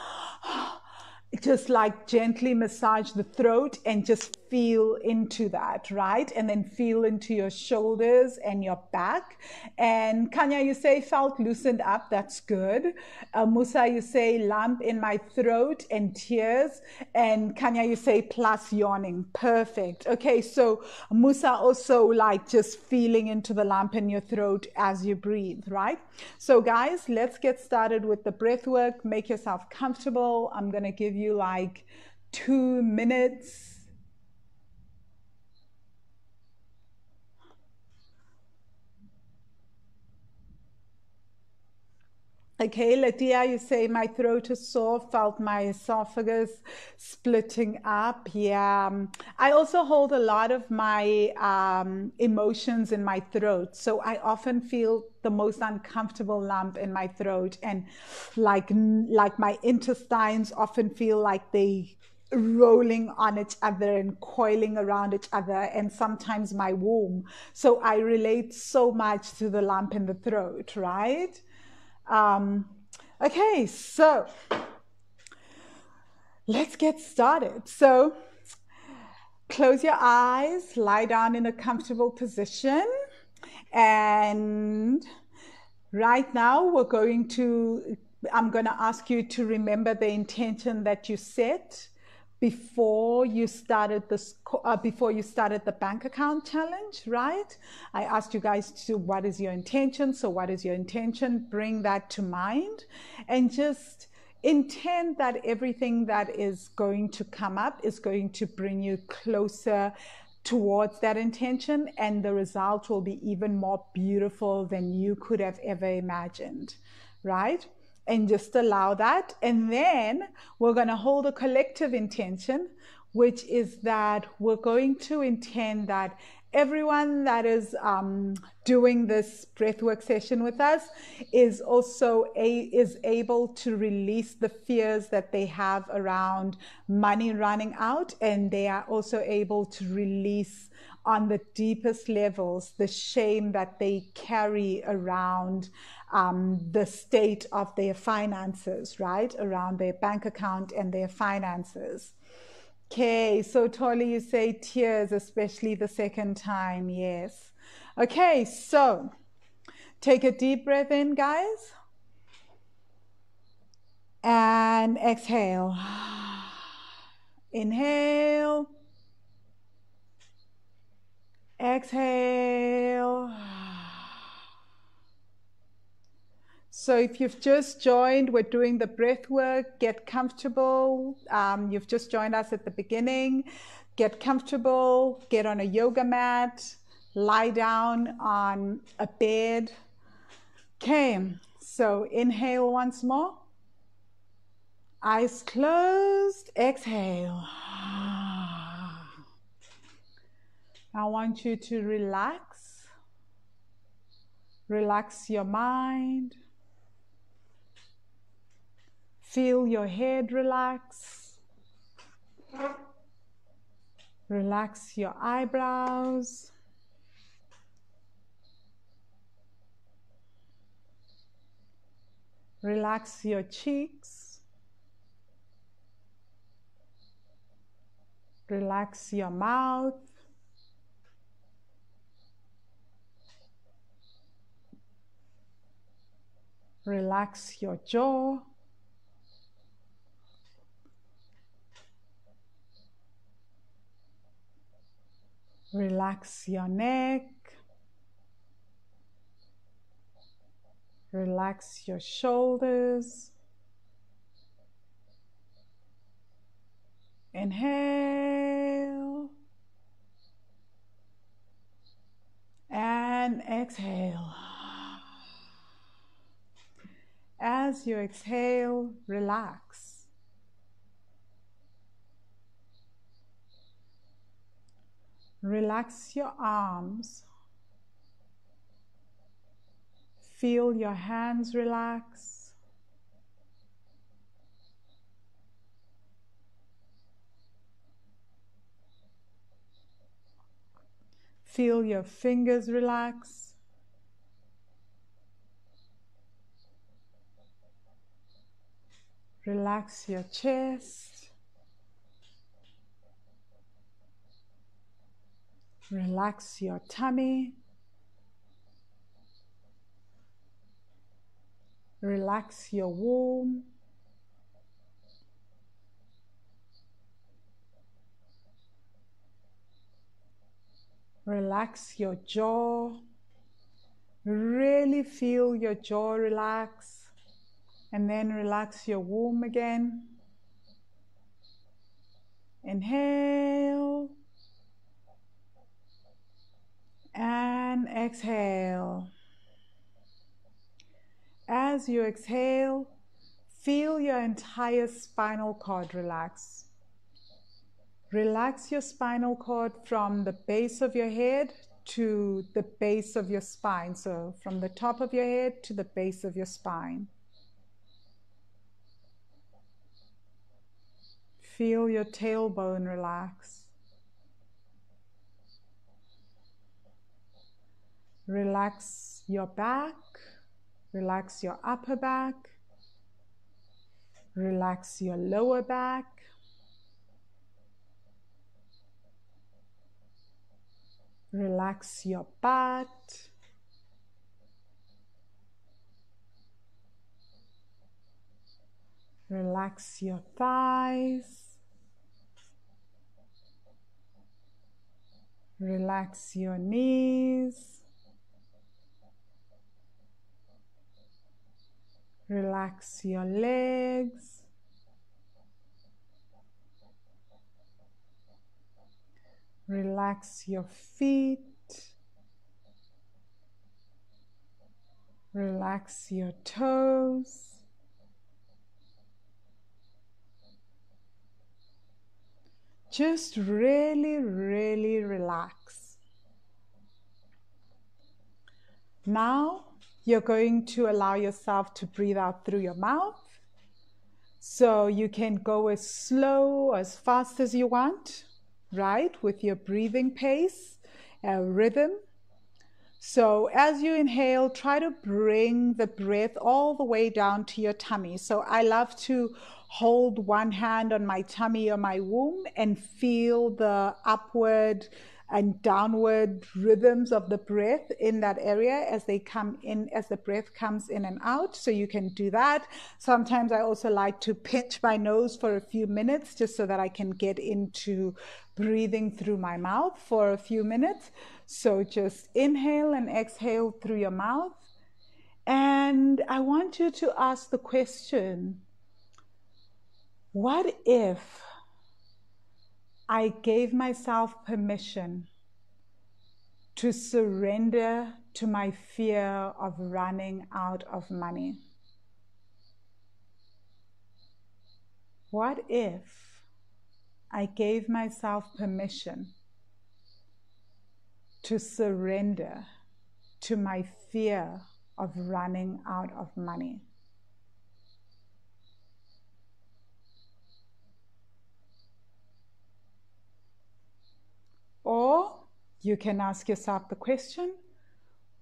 A: just like gently massage the throat and just feel into that, right? And then feel into your shoulders and your back. And Kanya, you say felt loosened up. That's good. Uh, Musa, you say lump in my throat and tears. And Kanya, you say plus yawning. Perfect. Okay, so Musa also like just feeling into the lump in your throat as you breathe, right? So, guys, let's get started with the breath work. Make yourself comfortable. I'm going to give you like two minutes Okay, Latia, you say my throat is sore, felt my esophagus splitting up. Yeah. Um, I also hold a lot of my um, emotions in my throat. So I often feel the most uncomfortable lump in my throat. And like, like my intestines often feel like they rolling on each other and coiling around each other and sometimes my womb. So I relate so much to the lump in the throat, right? Um, okay, so let's get started. So close your eyes, lie down in a comfortable position, and right now we're going to, I'm going to ask you to remember the intention that you set before you started this uh, before you started the bank account challenge right? I asked you guys to what is your intention? So what is your intention? Bring that to mind and just intend that everything that is going to come up is going to bring you closer towards that intention and the result will be even more beautiful than you could have ever imagined right and just allow that. And then we're going to hold a collective intention, which is that we're going to intend that everyone that is um, doing this breathwork session with us is also a, is able to release the fears that they have around money running out and they are also able to release on the deepest levels the shame that they carry around um, the state of their finances, right? Around their bank account and their finances. Okay, so Tolly, you say tears, especially the second time. Yes. Okay, so take a deep breath in, guys. And exhale. Inhale. Exhale. So if you've just joined, we're doing the breath work. Get comfortable. Um, you've just joined us at the beginning. Get comfortable. Get on a yoga mat. Lie down on a bed. Okay, so inhale once more. Eyes closed. Exhale. I want you to relax. Relax your mind. Feel your head relax. Relax your eyebrows. Relax your cheeks. Relax your mouth. Relax your jaw. Relax your neck. Relax your shoulders. Inhale. And exhale. As you exhale, relax. Relax your arms. Feel your hands relax. Feel your fingers relax. Relax your chest. Relax your tummy. Relax your womb. Relax your jaw. Really feel your jaw relax. And then relax your womb again. Inhale. And exhale. As you exhale, feel your entire spinal cord relax. Relax your spinal cord from the base of your head to the base of your spine. So, from the top of your head to the base of your spine. Feel your tailbone relax. Relax your back, relax your upper back, relax your lower back, Relax your butt. Relax your thighs. Relax your knees. Relax your legs. Relax your feet. Relax your toes. Just really, really relax. Now you're going to allow yourself to breathe out through your mouth. So you can go as slow, as fast as you want right? With your breathing pace, uh, rhythm. So as you inhale, try to bring the breath all the way down to your tummy. So I love to hold one hand on my tummy or my womb and feel the upward and downward rhythms of the breath in that area as they come in, as the breath comes in and out. So you can do that. Sometimes I also like to pinch my nose for a few minutes just so that I can get into breathing through my mouth for a few minutes. So just inhale and exhale through your mouth. And I want you to ask the question what if I gave myself permission to surrender to my fear of running out of money? What if I gave myself permission to surrender to my fear of running out of money. Or you can ask yourself the question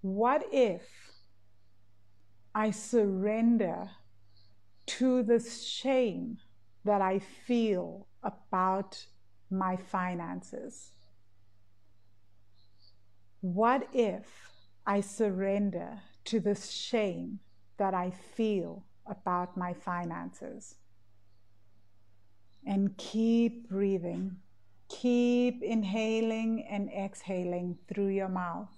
A: what if I surrender to this shame that I feel about my finances? What if I surrender to this shame that I feel about my finances? And keep breathing, keep inhaling and exhaling through your mouth.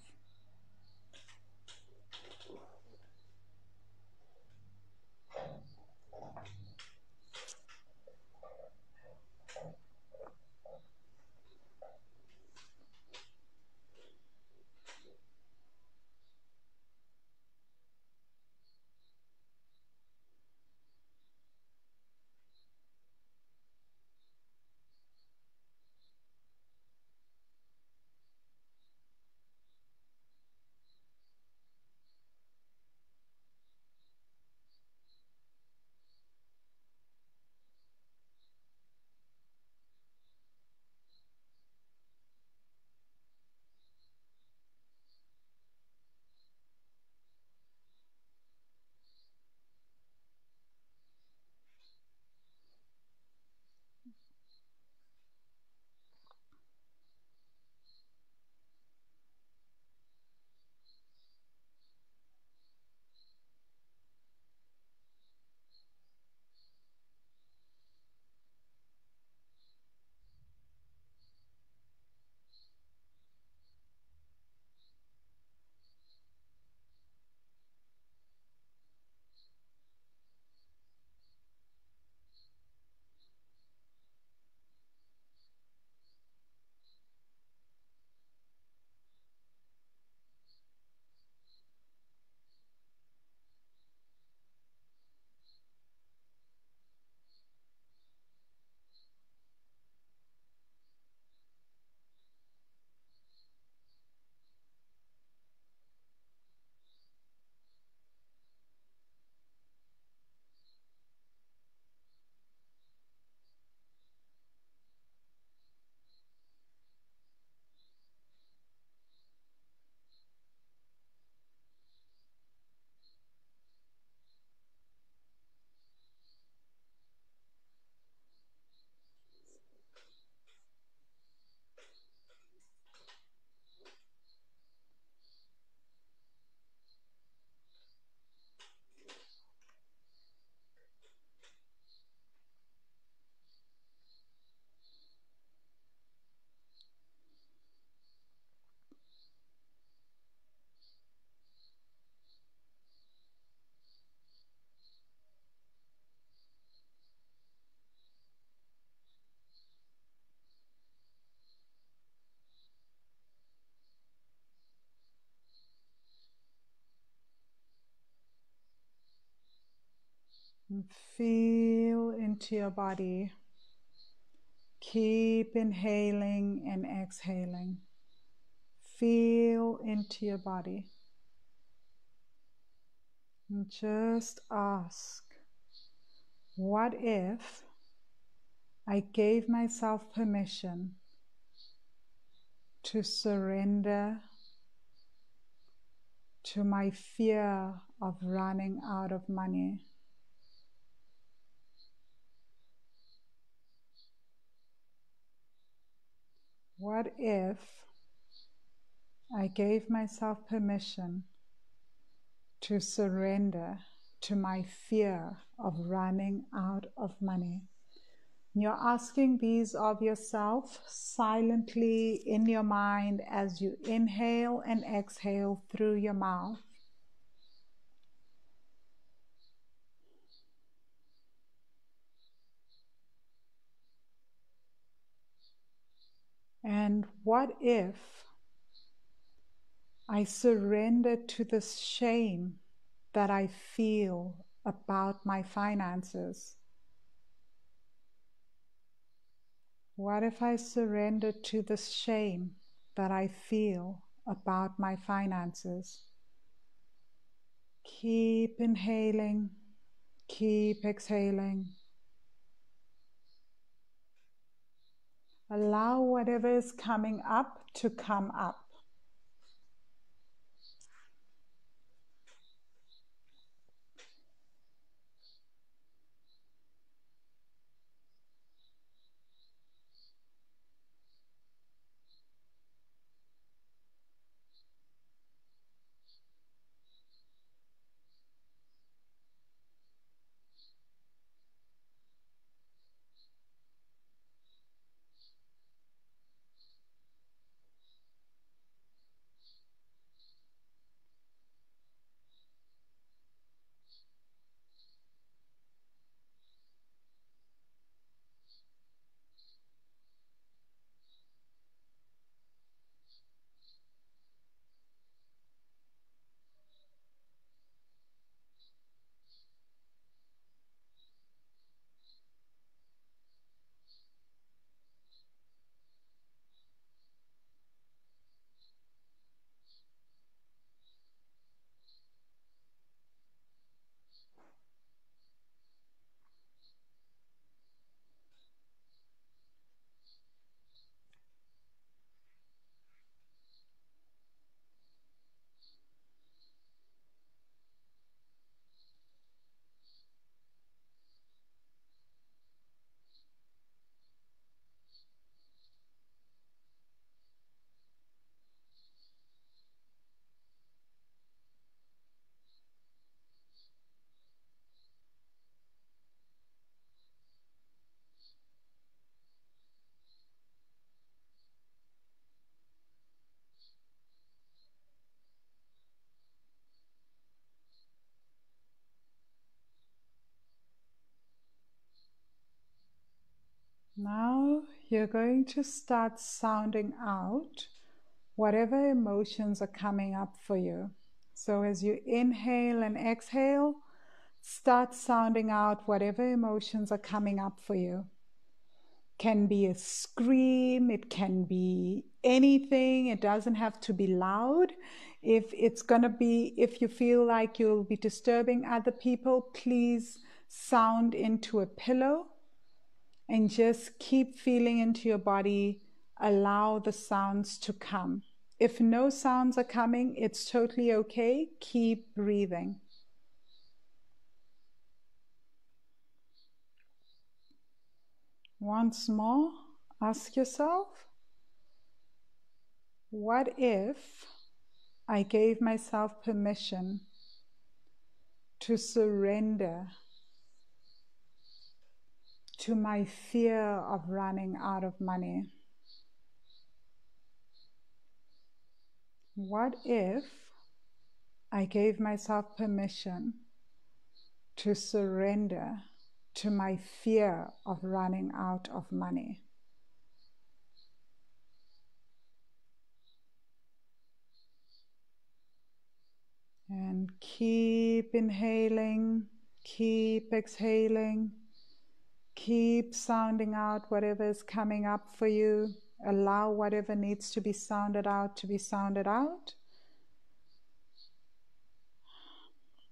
A: Feel into your body. Keep inhaling and exhaling. Feel into your body. And just ask what if I gave myself permission to surrender to my fear of running out of money. What if I gave myself permission to surrender to my fear of running out of money? You're asking these of yourself silently in your mind as you inhale and exhale through your mouth. And what if I surrender to the shame that I feel about my finances? What if I surrender to the shame that I feel about my finances? Keep inhaling, keep exhaling. Allow whatever is coming up to come up. Now you're going to start sounding out whatever emotions are coming up for you. So as you inhale and exhale, start sounding out whatever emotions are coming up for you. Can be a scream, it can be anything, it doesn't have to be loud. If it's gonna be, if you feel like you'll be disturbing other people, please sound into a pillow and just keep feeling into your body. Allow the sounds to come. If no sounds are coming, it's totally okay. Keep breathing. Once more, ask yourself what if I gave myself permission to surrender to my fear of running out of money. What if I gave myself permission to surrender to my fear of running out of money? And keep inhaling, Keep exhaling. Keep sounding out whatever is coming up for you. Allow whatever needs to be sounded out to be sounded out.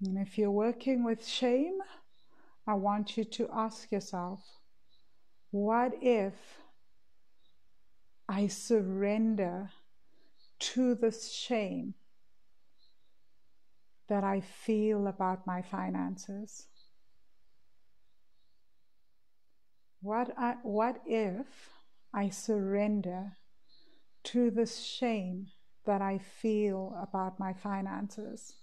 A: And if you're working with shame, I want you to ask yourself what if I surrender to this shame that I feel about my finances? What, I, what if I surrender to this shame that I feel about my finances?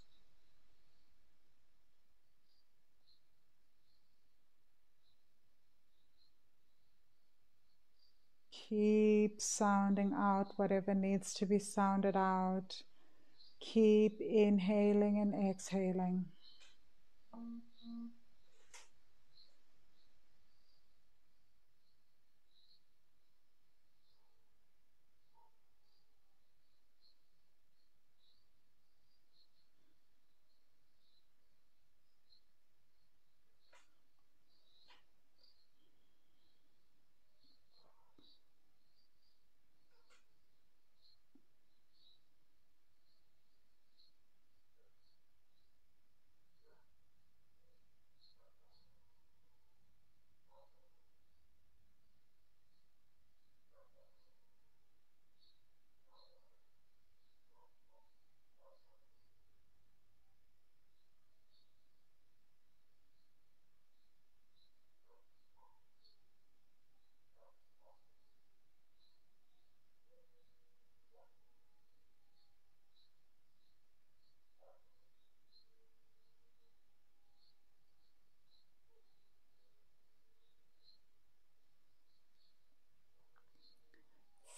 A: Keep sounding out whatever needs to be sounded out. Keep inhaling and exhaling.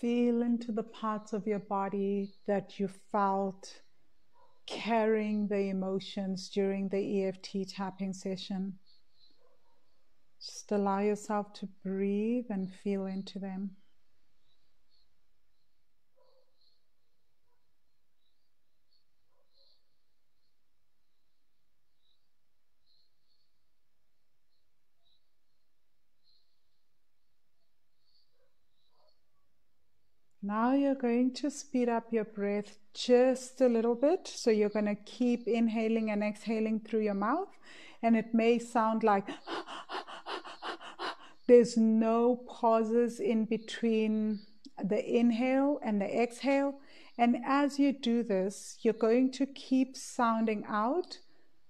A: Feel into the parts of your body that you felt carrying the emotions during the EFT tapping session. Just allow yourself to breathe and feel into them. Now you're going to speed up your breath just a little bit. So you're going to keep inhaling and exhaling through your mouth. And it may sound like there's no pauses in between the inhale and the exhale. And as you do this, you're going to keep sounding out,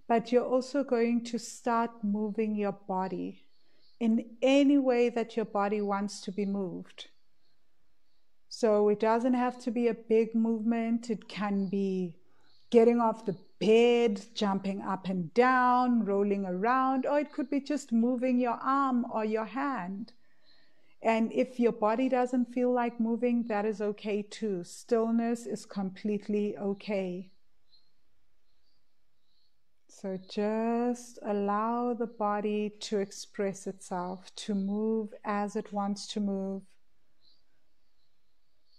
A: but you're also going to start moving your body in any way that your body wants to be moved. So it doesn't have to be a big movement. It can be getting off the bed, jumping up and down, rolling around, or it could be just moving your arm or your hand. And if your body doesn't feel like moving, that is okay too. Stillness is completely okay. So just allow the body to express itself, to move as it wants to move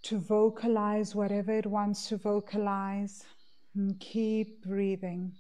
A: to vocalize whatever it wants to vocalize and keep breathing.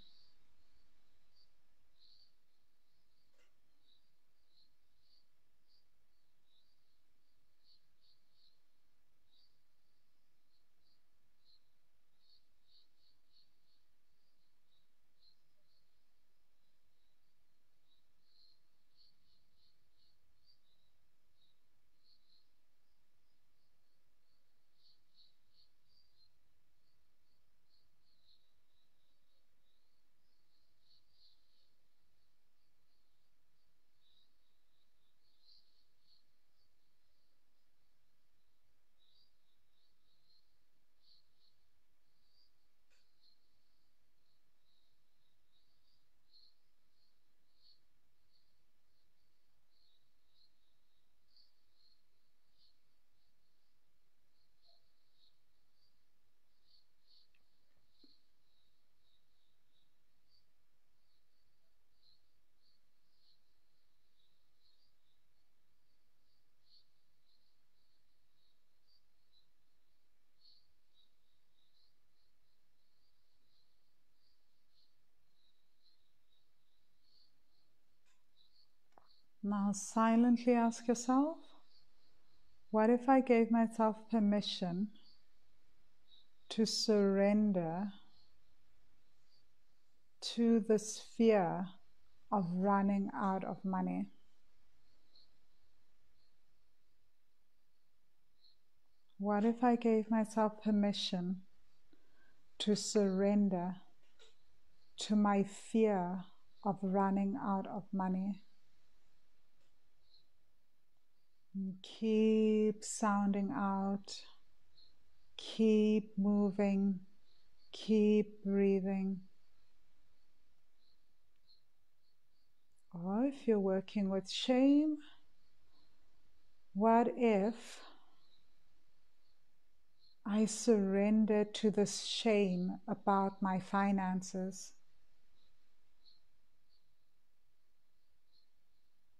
A: Silently ask yourself what if I gave myself permission to surrender to this fear of running out of money? What if I gave myself permission to surrender to my fear of running out of money? Keep sounding out, keep moving, keep breathing. Or if you're working with shame, what if I surrender to this shame about my finances?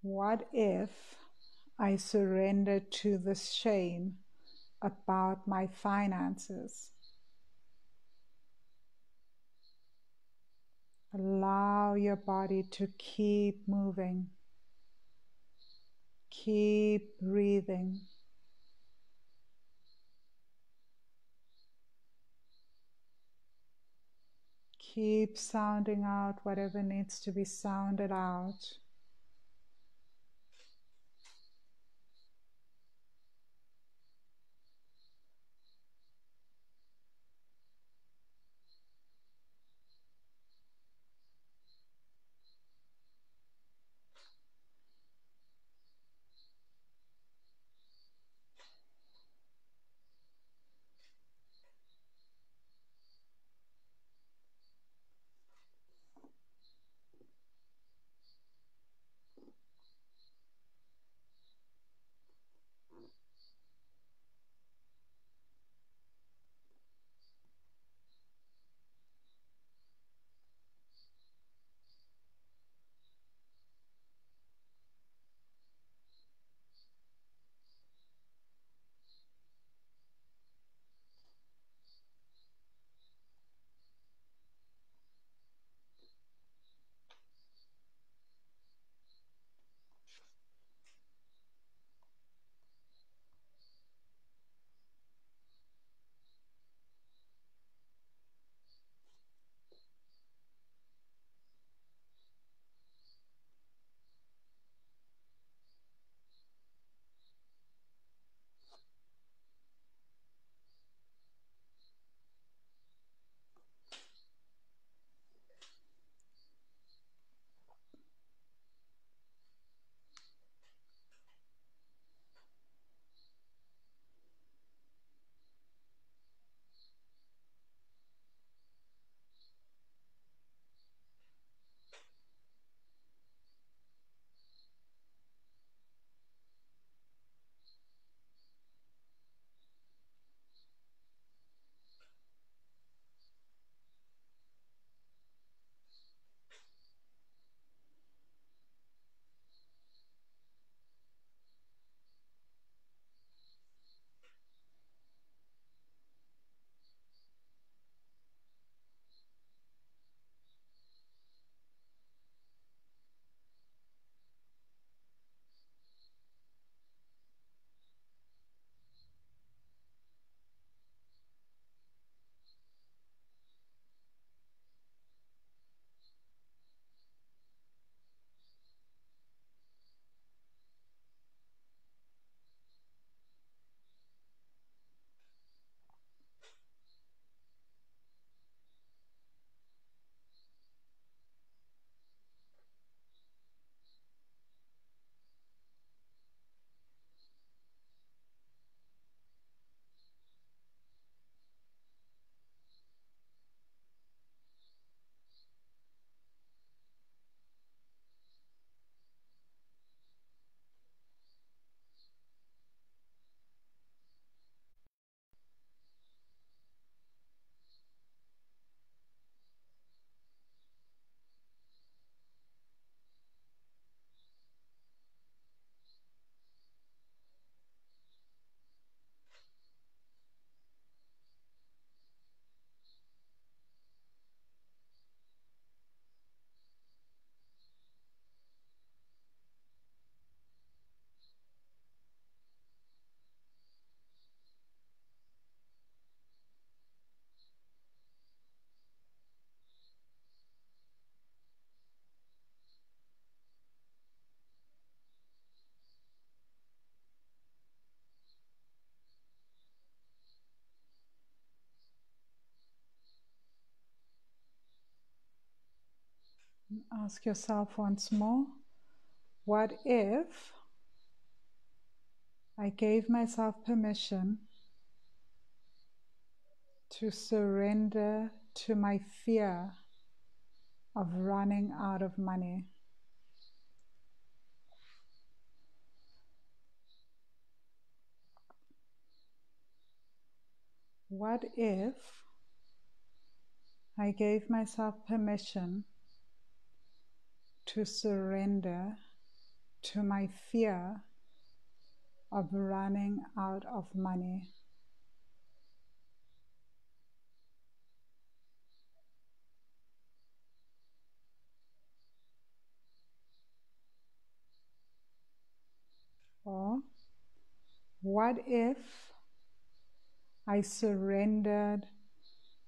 A: What if I surrender to the shame about my finances. Allow your body to keep moving. Keep breathing. Keep sounding out whatever needs to be sounded out. Ask yourself once more what if I gave myself permission to surrender to my fear of running out of money? What if I gave myself permission to surrender to my fear of running out of money. Or what if I surrendered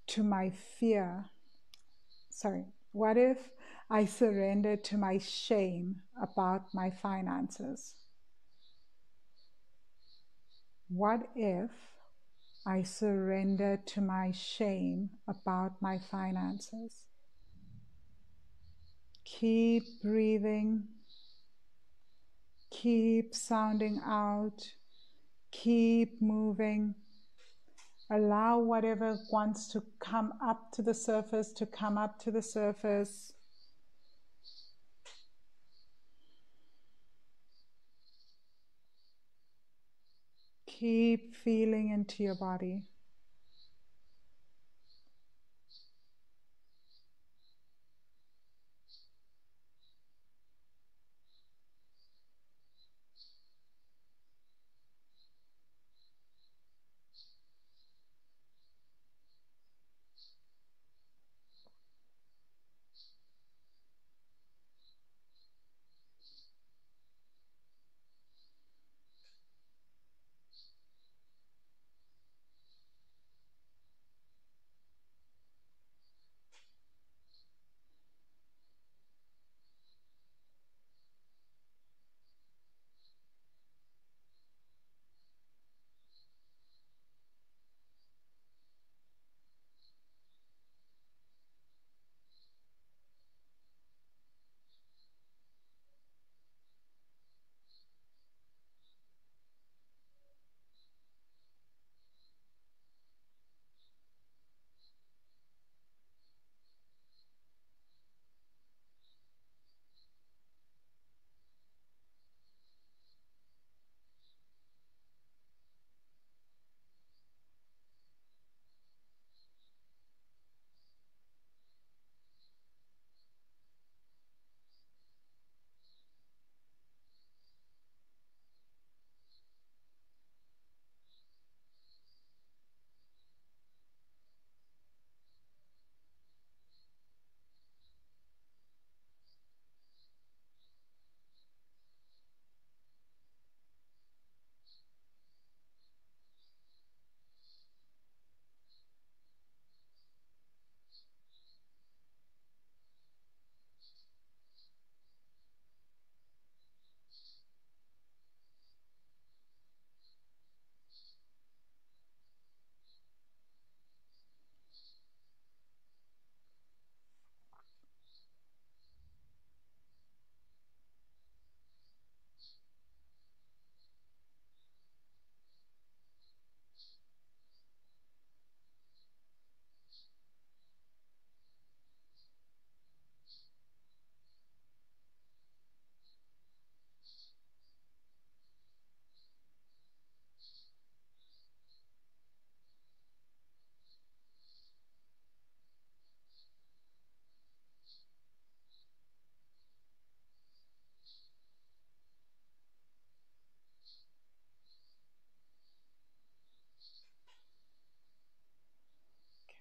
A: to my fear? Sorry, what if I surrender to my shame about my finances? What if I surrender to my shame about my finances? Keep breathing. Keep sounding out. Keep moving. Allow whatever wants to come up to the surface to come up to the surface. Keep feeling into your body.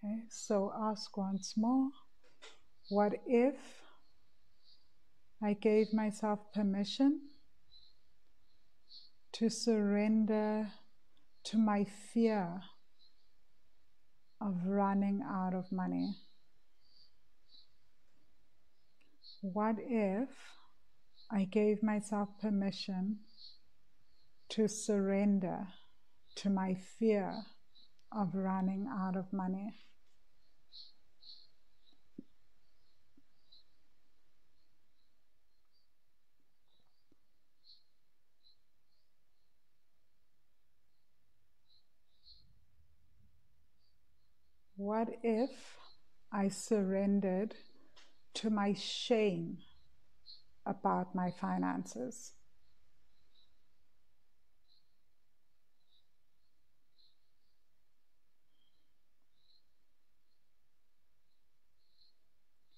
A: Okay, so ask once more what if I gave myself permission to surrender to my fear of running out of money? What if I gave myself permission to surrender to my fear of running out of money? What if I surrendered to my shame about my finances?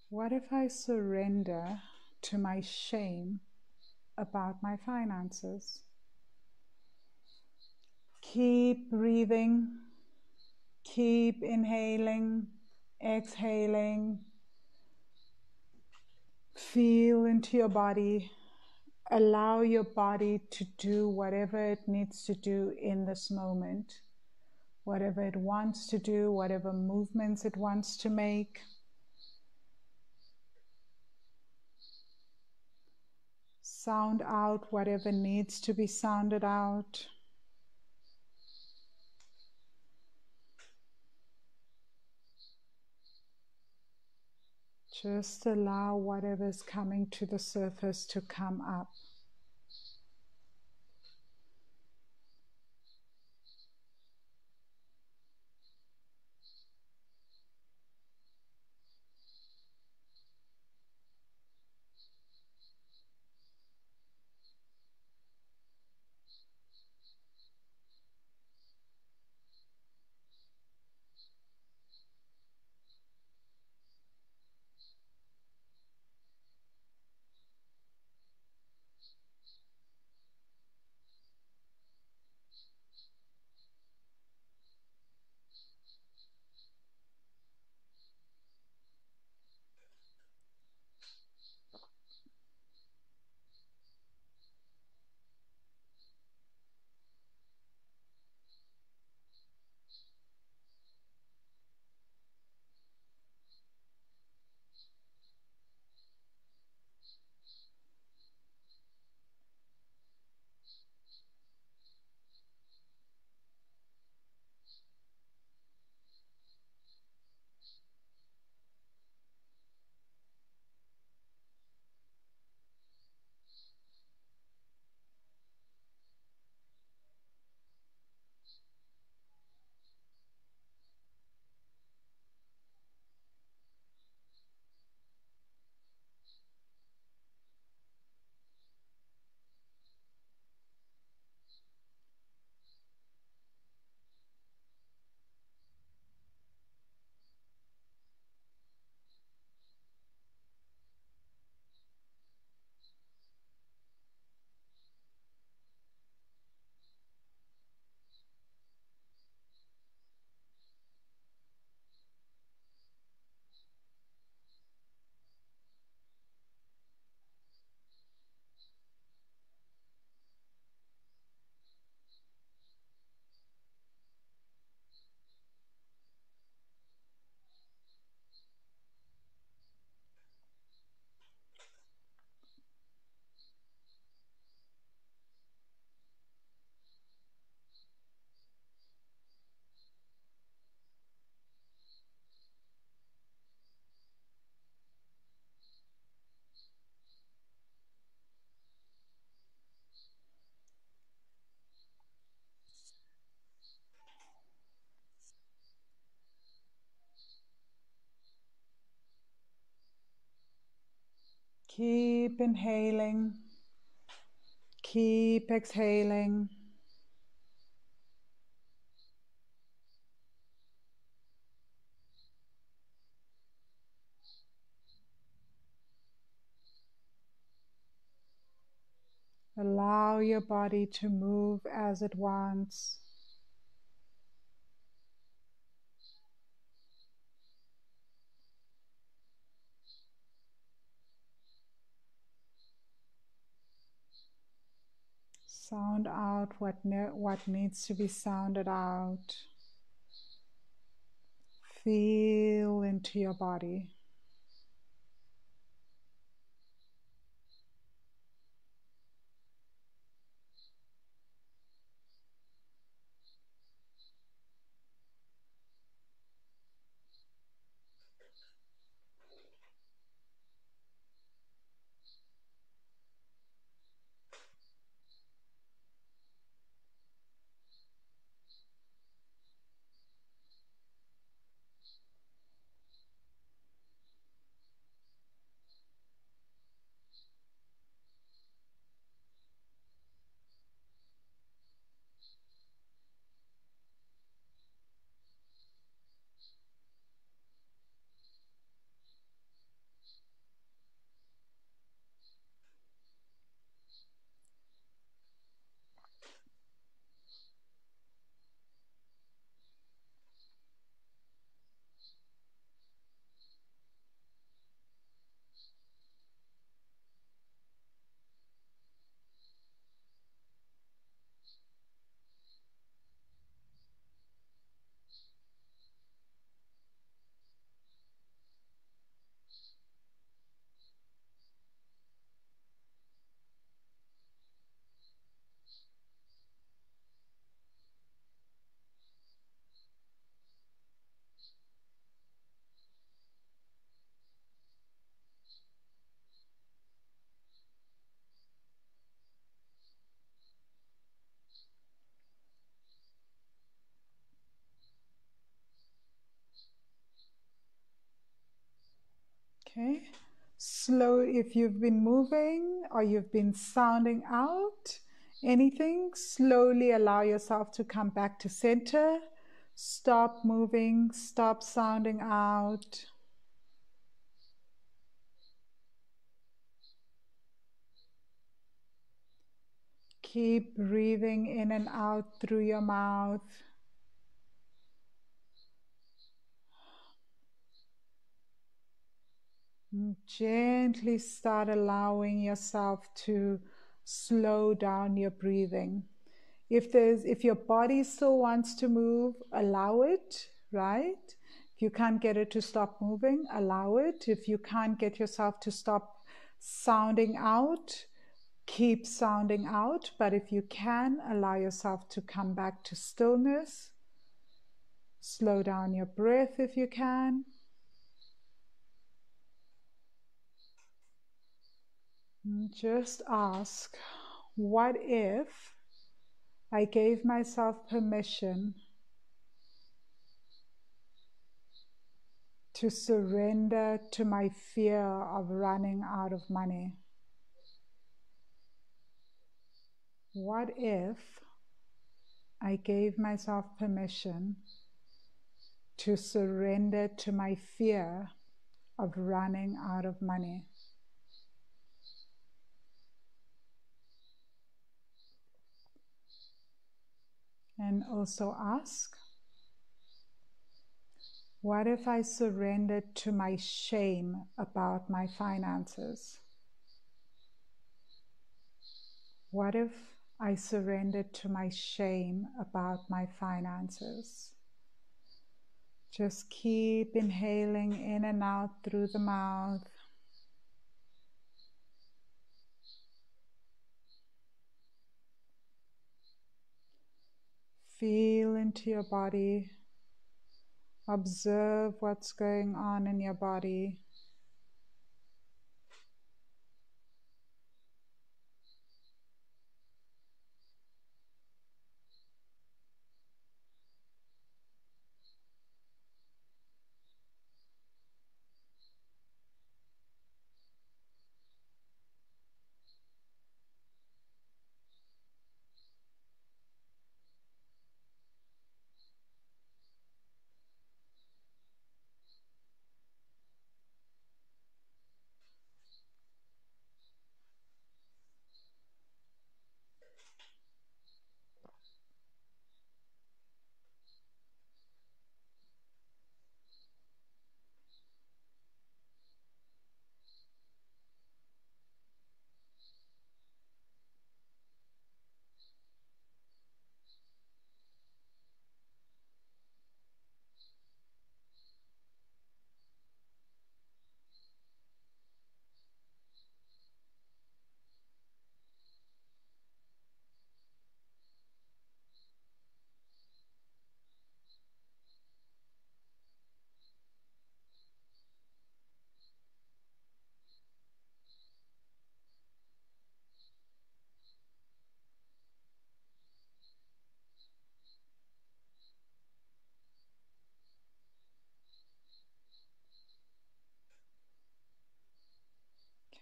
A: What if I surrender to my shame about my finances? Keep breathing, keep inhaling, exhaling. Feel into your body. Allow your body to do whatever it needs to do in this moment, whatever it wants to do, whatever movements it wants to make. Sound out whatever needs to be sounded out. Just allow whatever's coming to the surface to come up. Keep inhaling. Keep exhaling. Allow your body to move as it wants. Sound out what, ne what needs to be sounded out. Feel into your body. Slow if you've been moving or you've been sounding out anything, slowly allow yourself to come back to center. Stop moving, stop sounding out. Keep breathing in and out through your mouth. Gently start allowing yourself to slow down your breathing. If there's if your body still wants to move, allow it, right? If you can't get it to stop moving, allow it. If you can't get yourself to stop sounding out, keep sounding out. But if you can, allow yourself to come back to stillness. Slow down your breath if you can. Just ask, what if I gave myself permission to surrender to my fear of running out of money? What if I gave myself permission to surrender to my fear of running out of money? And also ask, what if I surrendered to my shame about my finances? What if I surrendered to my shame about my finances? Just keep inhaling in and out through the mouth. Feel into your body. Observe what's going on in your body.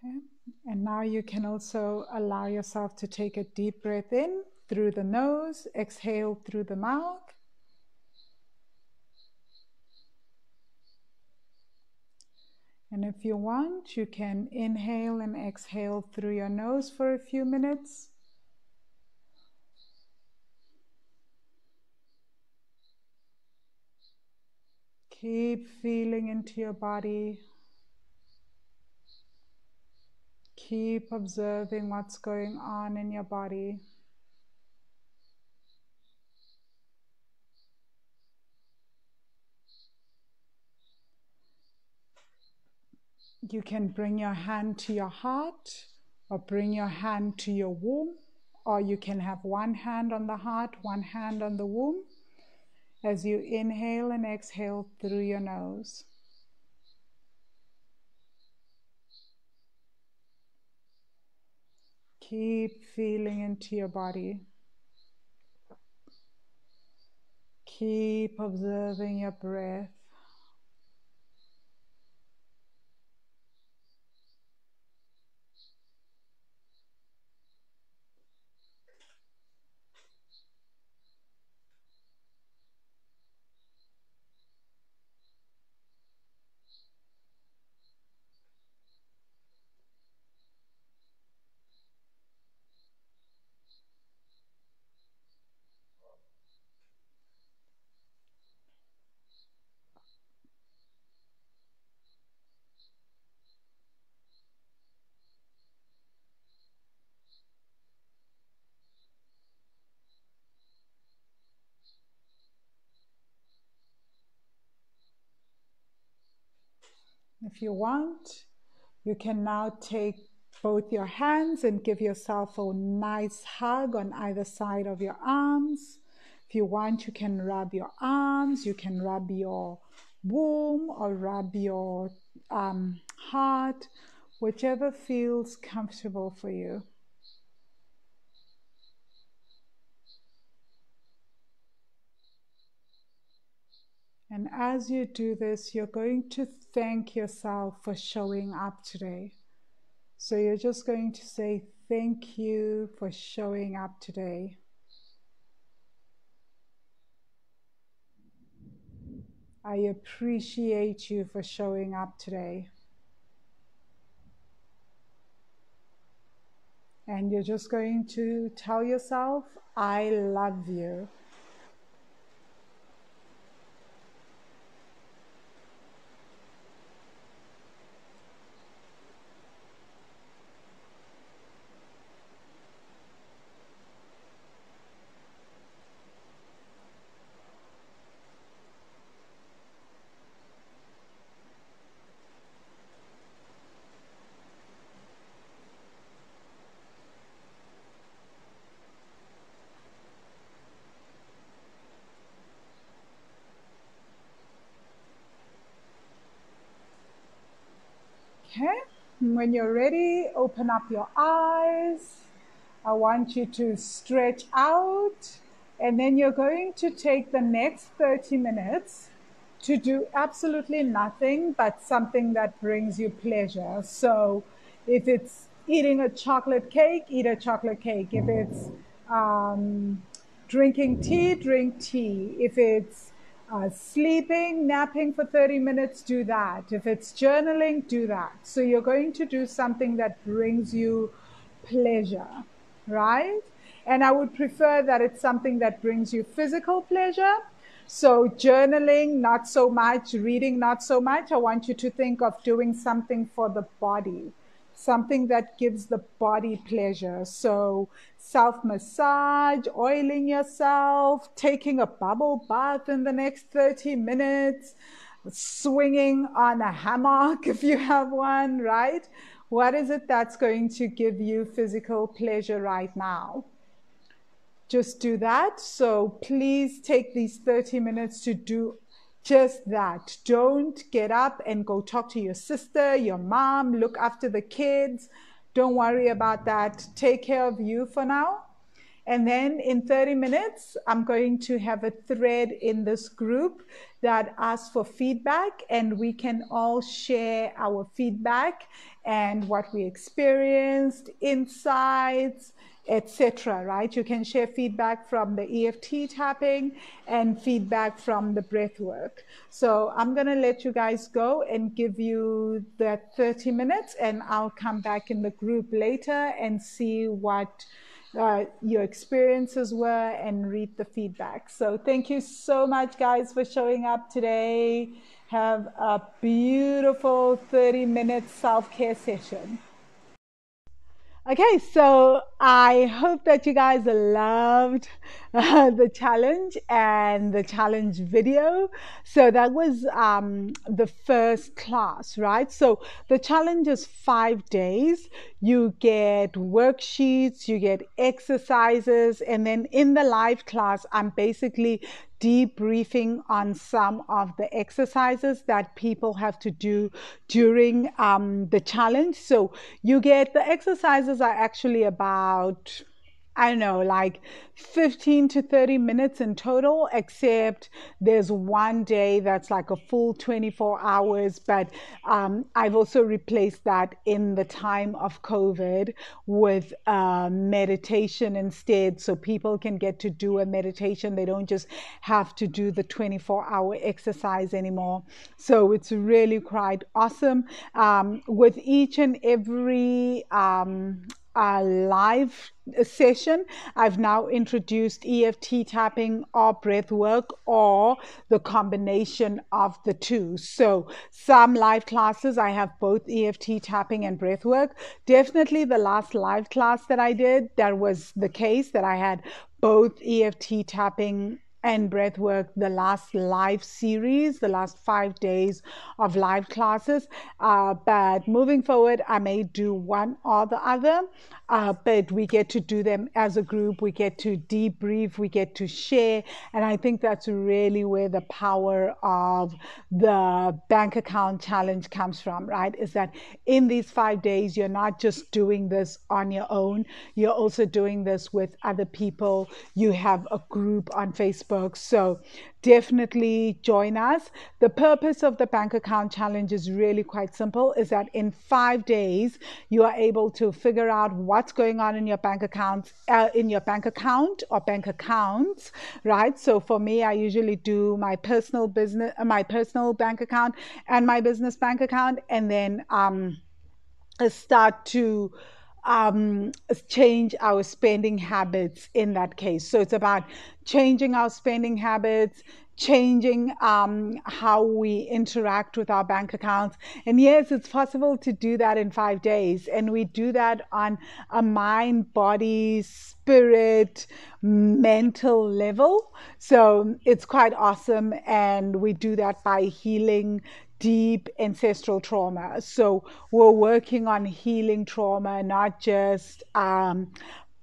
A: Okay, and now you can also allow yourself to take a deep breath in through the nose, exhale through the mouth. And if you want, you can inhale and exhale through your nose for a few minutes. Keep feeling into your body. Keep observing what's going on in your body. You can bring your hand to your heart or bring your hand to your womb, or you can have one hand on the heart, one hand on the womb as you inhale and exhale through your nose. Keep feeling into your body. Keep observing your breath. If you want, you can now take both your hands and give yourself a nice hug on either side of your arms. If you want, you can rub your arms, you can rub your womb or rub your um, heart, whichever feels comfortable for you. And as you do this, you're going to thank yourself for showing up today. So you're just going to say, Thank you for showing up today. I appreciate you for showing up today. And you're just going to tell yourself, I love you. Okay, when you're ready, open up your eyes. I want you to stretch out, and then you're going to take the next 30 minutes to do absolutely nothing but something that brings you pleasure. So, if it's eating a chocolate cake, eat a chocolate cake. If it's um, drinking tea, drink tea. If it's uh, sleeping, napping for 30 minutes, do that. If it's journaling, do that. So you're going to do something that brings you pleasure, right? And I would prefer that it's something that brings you physical pleasure. So journaling, not so much, reading, not so much. I want you to think of doing something for the body something that gives the body pleasure. So, self massage, oiling yourself, taking a bubble bath in the next 30 minutes, swinging on a hammock if you have one, right? What is it that's going to give you physical pleasure right now? Just do that. So, please take these 30 minutes to do just that. Don't get up and go talk to your sister, your mom, look after the kids. Don't worry about that. Take care of you for now. And then in 30 minutes, I'm going to have a thread in this group that asks for feedback, and we can all share our feedback and what we experienced, insights, etc. Right? You can share feedback from the EFT tapping and feedback from the breath work. So I'm going to let you guys go and give you that 30 minutes, and I'll come back in the group later and see what. Uh, your experiences were and read the feedback. So, thank you so much, guys, for showing up today. Have a beautiful 30 minute self care session. Okay, so I hope that you guys loved uh, the challenge and the challenge video. So that was um, the first class, right? So the challenge is five days. You get worksheets, you get exercises, and then in the live class, I'm basically debriefing on some of the exercises that people have to do during um, the challenge. So you get the exercises are actually about I don't know, like 15 to 30 minutes in total, except there's one day that's like a full 24 hours. But um, I've also replaced that in the time of COVID with uh, meditation instead. So people can get to do a meditation. They don't just have to do the 24 hour exercise anymore. So it's really quite awesome. Um, with each and every um, a live session, I've now introduced EFT tapping or breath work or the combination of the two. So, some live classes, I have both EFT tapping and breath work. Definitely the last live class that I did, that was the case that I had both EFT tapping and breathwork the last live series, the last five days of live classes. Uh, but moving forward, I may do one or the other. Uh, but we get to do them as a group. We get to debrief. We get to share. And I think that's really where the power of the bank account challenge comes from, right? Is that in these five days, you're not just doing this on your own, you're also doing this with other people. You have a group on Facebook. So definitely join us. The purpose of the bank account challenge is really quite simple is that in 5 days you are able to figure out what's going on in your bank account uh, in your bank account or bank accounts, right? So for me I usually do my personal business my personal bank account and my business bank account and then um start to um, change our spending habits in that case. So it's about changing our spending habits, changing um, how we interact with our bank accounts. And yes, it's possible to do that in five days. And we do that on a mind, body, spirit, mental level. So it's quite awesome. And we do that by healing deep ancestral trauma. So we're working on healing trauma, not just um,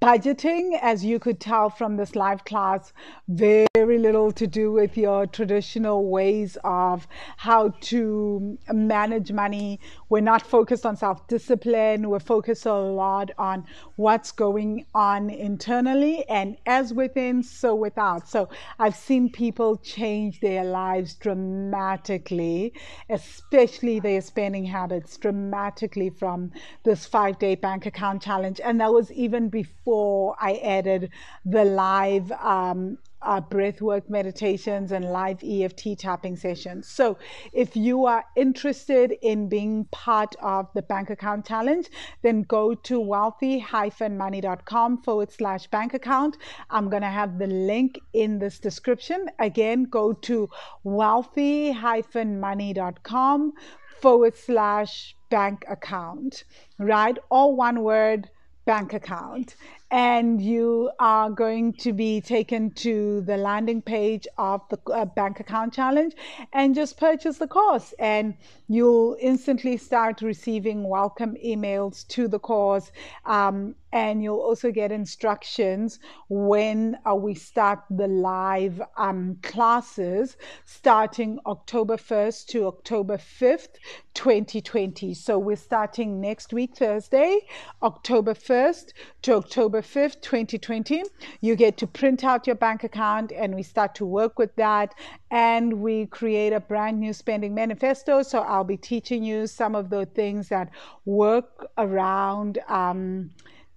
A: budgeting, as you could tell from this live class, very little to do with your traditional ways of how to manage money. We're not focused on self discipline, we're focused a lot on what's going on internally and as within, so without. So I've seen people change their lives dramatically, especially their spending habits dramatically from this five day bank account challenge. And that was even before before I added the live um, uh, breathwork meditations and live EFT tapping sessions. So, if you are interested in being part of the bank account challenge, then go to wealthy-money.com forward slash bank account. I'm going to have the link in this description. Again, go to wealthy-money.com forward slash bank account, right? All one word bank account and you are going to be taken to the landing page of the uh, bank account challenge and just purchase the course and you'll instantly start receiving welcome emails to the course um, and you'll also get instructions when uh, we start the live um, classes starting October 1st to October 5th, 2020. So we're starting next week, Thursday, October 1st to October 5th, 2020. You get to print out your bank account and we start to work with that and we create a brand new spending manifesto. So I'll be teaching you some of the things that work around. Um,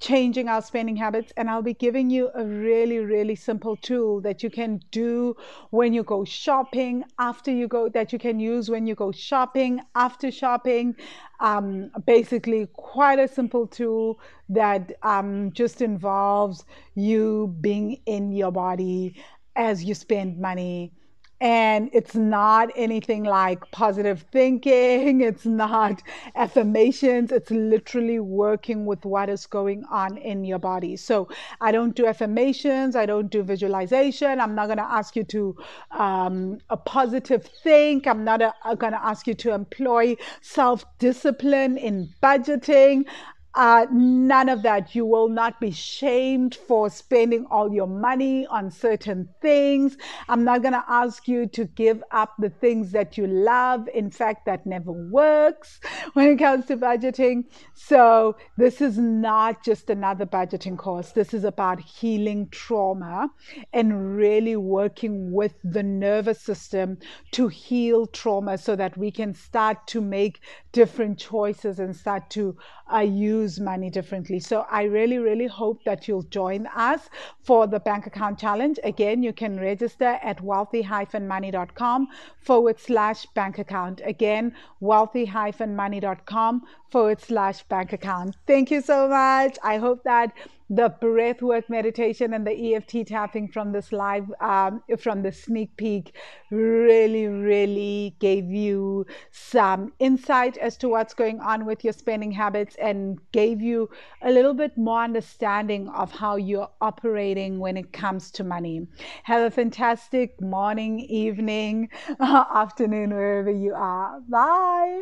A: changing our spending habits. And I'll be giving you a really, really simple tool that you can do when you go shopping, after you go, that you can use when you go shopping, after shopping. Um, basically, quite a simple tool that um, just involves you being in your body as you spend money and it's not anything like positive thinking, it's not affirmations, it's literally working with what is going on in your body. So I don't do affirmations, I don't do visualization. I'm not going to ask you to um, a positive think, I'm not going to ask you to employ self discipline in budgeting. Uh, none of that. You will not be shamed for spending all your money on certain things. I'm not going to ask you to give up the things that you love. In fact, that never works when it comes to budgeting. So, this is not just another budgeting course. This is about healing trauma and really working with the nervous system to heal trauma so that we can start to make different choices and start to uh, use money differently. So I really, really hope that you'll join us for the bank account challenge. Again, you can register at wealthy-money.com forward slash bank account. Again, wealthy-money.com forward slash bank account. Thank you so much. I hope that the breathwork meditation and the EFT tapping from this live, um, from the sneak peek, really, really gave you some insight as to what's going on with your spending habits and gave you a little bit more understanding of how you're operating when it comes to money. Have a fantastic morning, evening, afternoon, wherever you are. Bye.